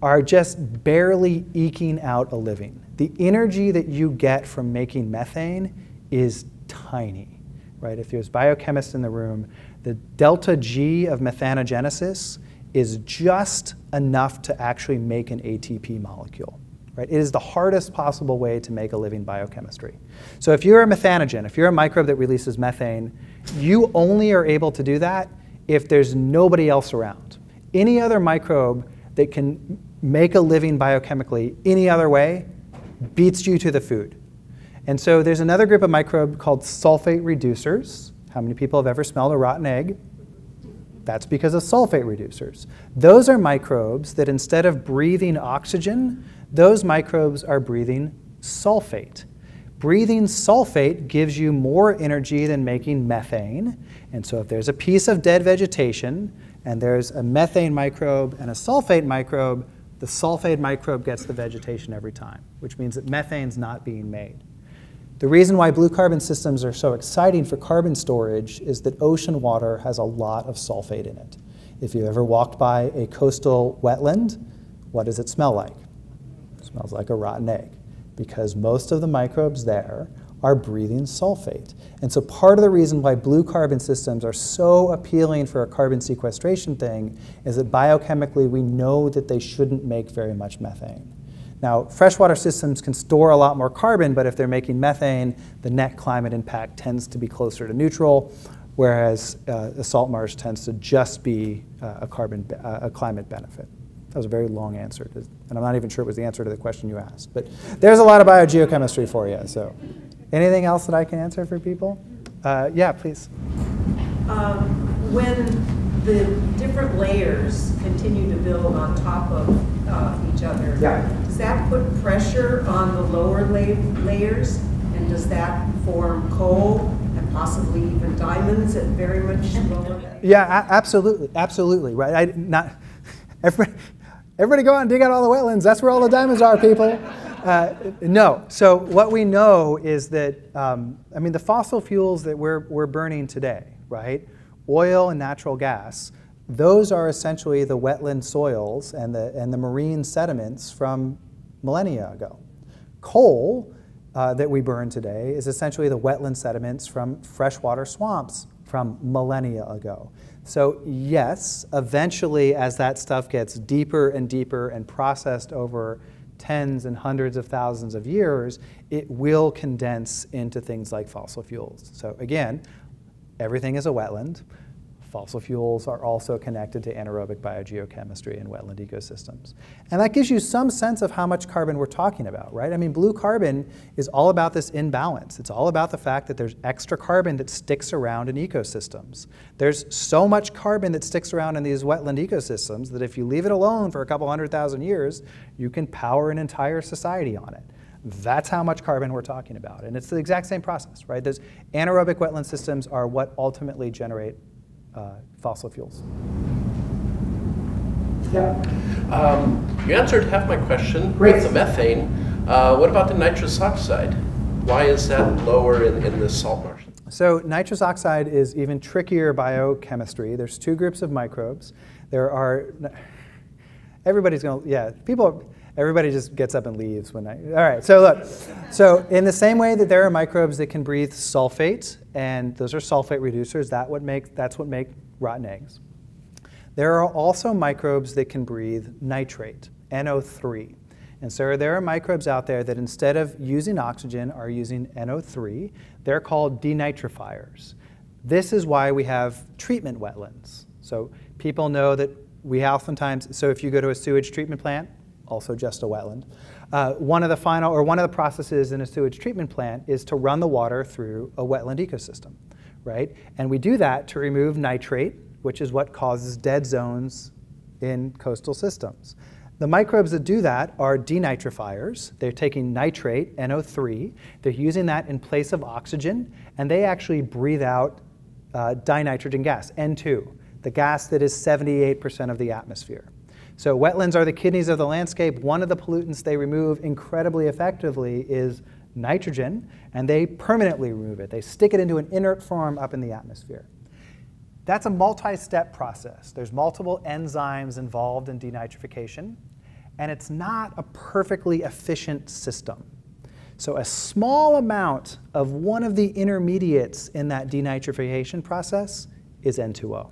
are just barely eking out a living. The energy that you get from making methane is tiny, right? If there's biochemists in the room, the delta G of methanogenesis is just enough to actually make an ATP molecule. Right? It is the hardest possible way to make a living biochemistry. So if you're a methanogen, if you're a microbe that releases methane, you only are able to do that if there's nobody else around any other microbe that can make a living biochemically any other way beats you to the food. And so there's another group of microbe called sulfate reducers. How many people have ever smelled a rotten egg? That's because of sulfate reducers. Those are microbes that instead of breathing oxygen, those microbes are breathing sulfate. Breathing sulfate gives you more energy than making methane. And so if there's a piece of dead vegetation and there's a methane microbe and a sulfate microbe, the sulfate microbe gets the vegetation every time, which means that methane's not being made. The reason why blue carbon systems are so exciting for carbon storage is that ocean water has a lot of sulfate in it. If you ever walked by a coastal wetland, what does it smell like? It smells like a rotten egg because most of the microbes there are breathing sulfate. And so part of the reason why blue carbon systems are so appealing for a carbon sequestration thing is that biochemically we know that they shouldn't make very much methane. Now, freshwater systems can store a lot more carbon, but if they're making methane, the net climate impact tends to be closer to neutral, whereas uh, a salt marsh tends to just be uh, a carbon, uh, a climate benefit. That was a very long answer, and I'm not even sure it was the answer to the question you asked. But there's a lot of biogeochemistry for you, so. Anything else that I can answer for people? Uh, yeah, please. Um, when the different layers continue to build on top of uh, each other, yeah. does that put pressure on the lower la layers? And does that form coal and possibly even diamonds at very much lower? Yeah, absolutely, absolutely, right. I, not everybody, everybody go out and dig out all the wetlands. That's where all the diamonds are, people. Uh, no. So what we know is that, um, I mean, the fossil fuels that we're, we're burning today, right? Oil and natural gas, those are essentially the wetland soils and the, and the marine sediments from millennia ago. Coal uh, that we burn today is essentially the wetland sediments from freshwater swamps from millennia ago. So yes, eventually as that stuff gets deeper and deeper and processed over tens and hundreds of thousands of years, it will condense into things like fossil fuels. So again, everything is a wetland. Fossil fuels are also connected to anaerobic biogeochemistry and wetland ecosystems. And that gives you some sense of how much carbon we're talking about, right? I mean, blue carbon is all about this imbalance. It's all about the fact that there's extra carbon that sticks around in ecosystems. There's so much carbon that sticks around in these wetland ecosystems that if you leave it alone for a couple hundred thousand years, you can power an entire society on it. That's how much carbon we're talking about. And it's the exact same process, right? Those anaerobic wetland systems are what ultimately generate uh, fossil fuels. Yeah. Um, you answered half my question. Great. The methane. Uh, what about the nitrous oxide? Why is that lower in, in the salt marsh? So nitrous oxide is even trickier biochemistry. There's two groups of microbes. There are, everybody's going to, yeah, people, everybody just gets up and leaves when I, all right, so look. So in the same way that there are microbes that can breathe sulfate, and those are sulfate reducers, that what make, that's what make rotten eggs. There are also microbes that can breathe nitrate, NO3. And so there are microbes out there that instead of using oxygen are using NO3. They're called denitrifiers. This is why we have treatment wetlands. So people know that we oftentimes, so if you go to a sewage treatment plant, also just a wetland, uh, one of the final, or one of the processes in a sewage treatment plant is to run the water through a wetland ecosystem, right? And we do that to remove nitrate, which is what causes dead zones in coastal systems. The microbes that do that are denitrifiers. They're taking nitrate, NO3, they're using that in place of oxygen, and they actually breathe out uh, dinitrogen gas, N2, the gas that is 78% of the atmosphere. So wetlands are the kidneys of the landscape. One of the pollutants they remove incredibly effectively is nitrogen, and they permanently remove it. They stick it into an inert form up in the atmosphere. That's a multi-step process. There's multiple enzymes involved in denitrification, and it's not a perfectly efficient system. So a small amount of one of the intermediates in that denitrification process is N2O.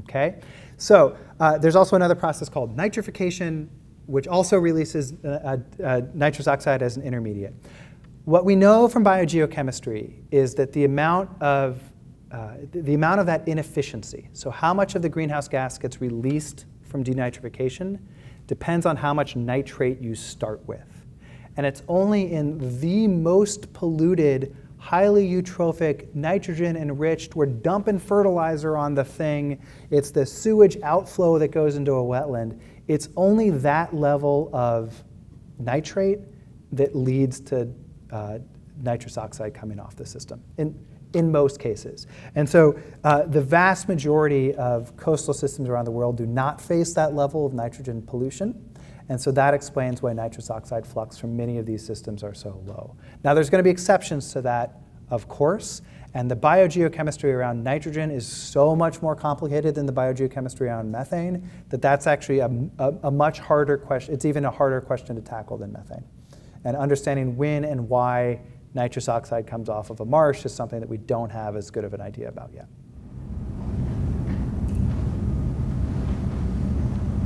Okay? So uh, there's also another process called nitrification, which also releases uh, uh, nitrous oxide as an intermediate. What we know from biogeochemistry is that the amount of uh, the amount of that inefficiency, so how much of the greenhouse gas gets released from denitrification, depends on how much nitrate you start with. And it's only in the most polluted highly eutrophic, nitrogen enriched. We're dumping fertilizer on the thing. It's the sewage outflow that goes into a wetland. It's only that level of nitrate that leads to uh, nitrous oxide coming off the system in, in most cases. And so uh, the vast majority of coastal systems around the world do not face that level of nitrogen pollution. And so that explains why nitrous oxide flux from many of these systems are so low. Now there's going to be exceptions to that, of course, and the biogeochemistry around nitrogen is so much more complicated than the biogeochemistry around methane that that's actually a, a, a much harder question. It's even a harder question to tackle than methane. And understanding when and why nitrous oxide comes off of a marsh is something that we don't have as good of an idea about yet.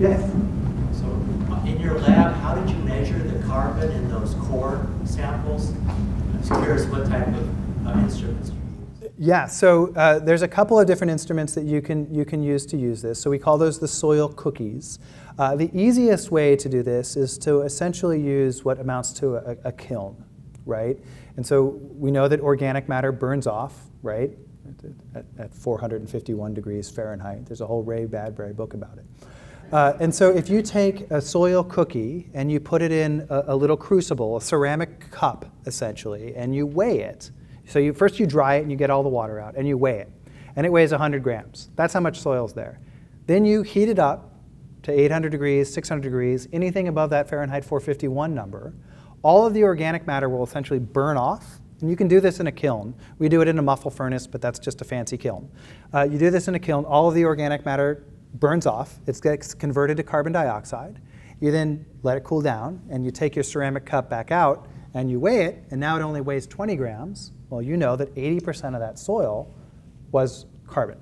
Yes? In your lab, how did you measure the carbon in those core samples? I'm just curious what type of uh, instruments. Yeah, so uh, there's a couple of different instruments that you can, you can use to use this. So we call those the soil cookies. Uh, the easiest way to do this is to essentially use what amounts to a, a kiln, right? And so we know that organic matter burns off, right, at, at 451 degrees Fahrenheit. There's a whole Ray Bradbury book about it. Uh, and so if you take a soil cookie and you put it in a, a, little crucible, a ceramic cup essentially, and you weigh it. So you, first you dry it and you get all the water out and you weigh it. And it weighs 100 grams. That's how much soil is there. Then you heat it up to 800 degrees, 600 degrees, anything above that Fahrenheit 451 number. All of the organic matter will essentially burn off. And you can do this in a kiln. We do it in a muffle furnace, but that's just a fancy kiln. Uh, you do this in a kiln, all of the organic matter burns off, it gets converted to carbon dioxide. You then let it cool down, and you take your ceramic cup back out, and you weigh it, and now it only weighs 20 grams. Well, you know that 80% of that soil was carbon,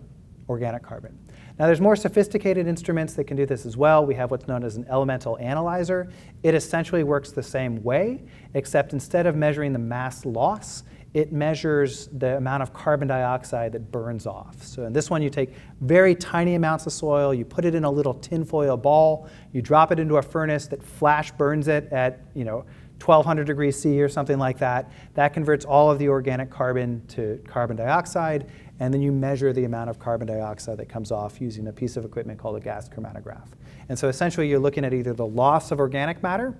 organic carbon. Now there's more sophisticated instruments that can do this as well. We have what's known as an elemental analyzer. It essentially works the same way, except instead of measuring the mass loss, it measures the amount of carbon dioxide that burns off. So in this one, you take very tiny amounts of soil, you put it in a little tinfoil ball, you drop it into a furnace that flash burns it at, you know, 1200 degrees C or something like that. That converts all of the organic carbon to carbon dioxide, and then you measure the amount of carbon dioxide that comes off using a piece of equipment called a gas chromatograph. And so essentially you're looking at either the loss of organic matter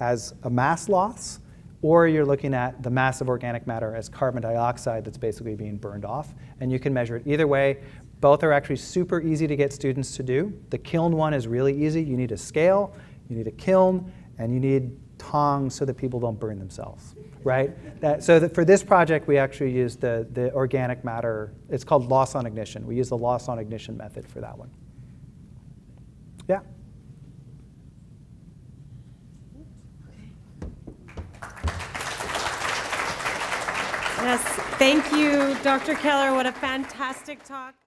as a mass loss, or you're looking at the mass of organic matter as carbon dioxide that's basically being burned off. And you can measure it either way. Both are actually super easy to get students to do. The kiln one is really easy. You need a scale, you need a kiln, and you need tongs so that people don't burn themselves, right? That, so that for this project, we actually use the, the organic matter. It's called loss on ignition. We use the loss on ignition method for that one. Yeah? Yes, thank you, Dr. Keller. What a fantastic talk.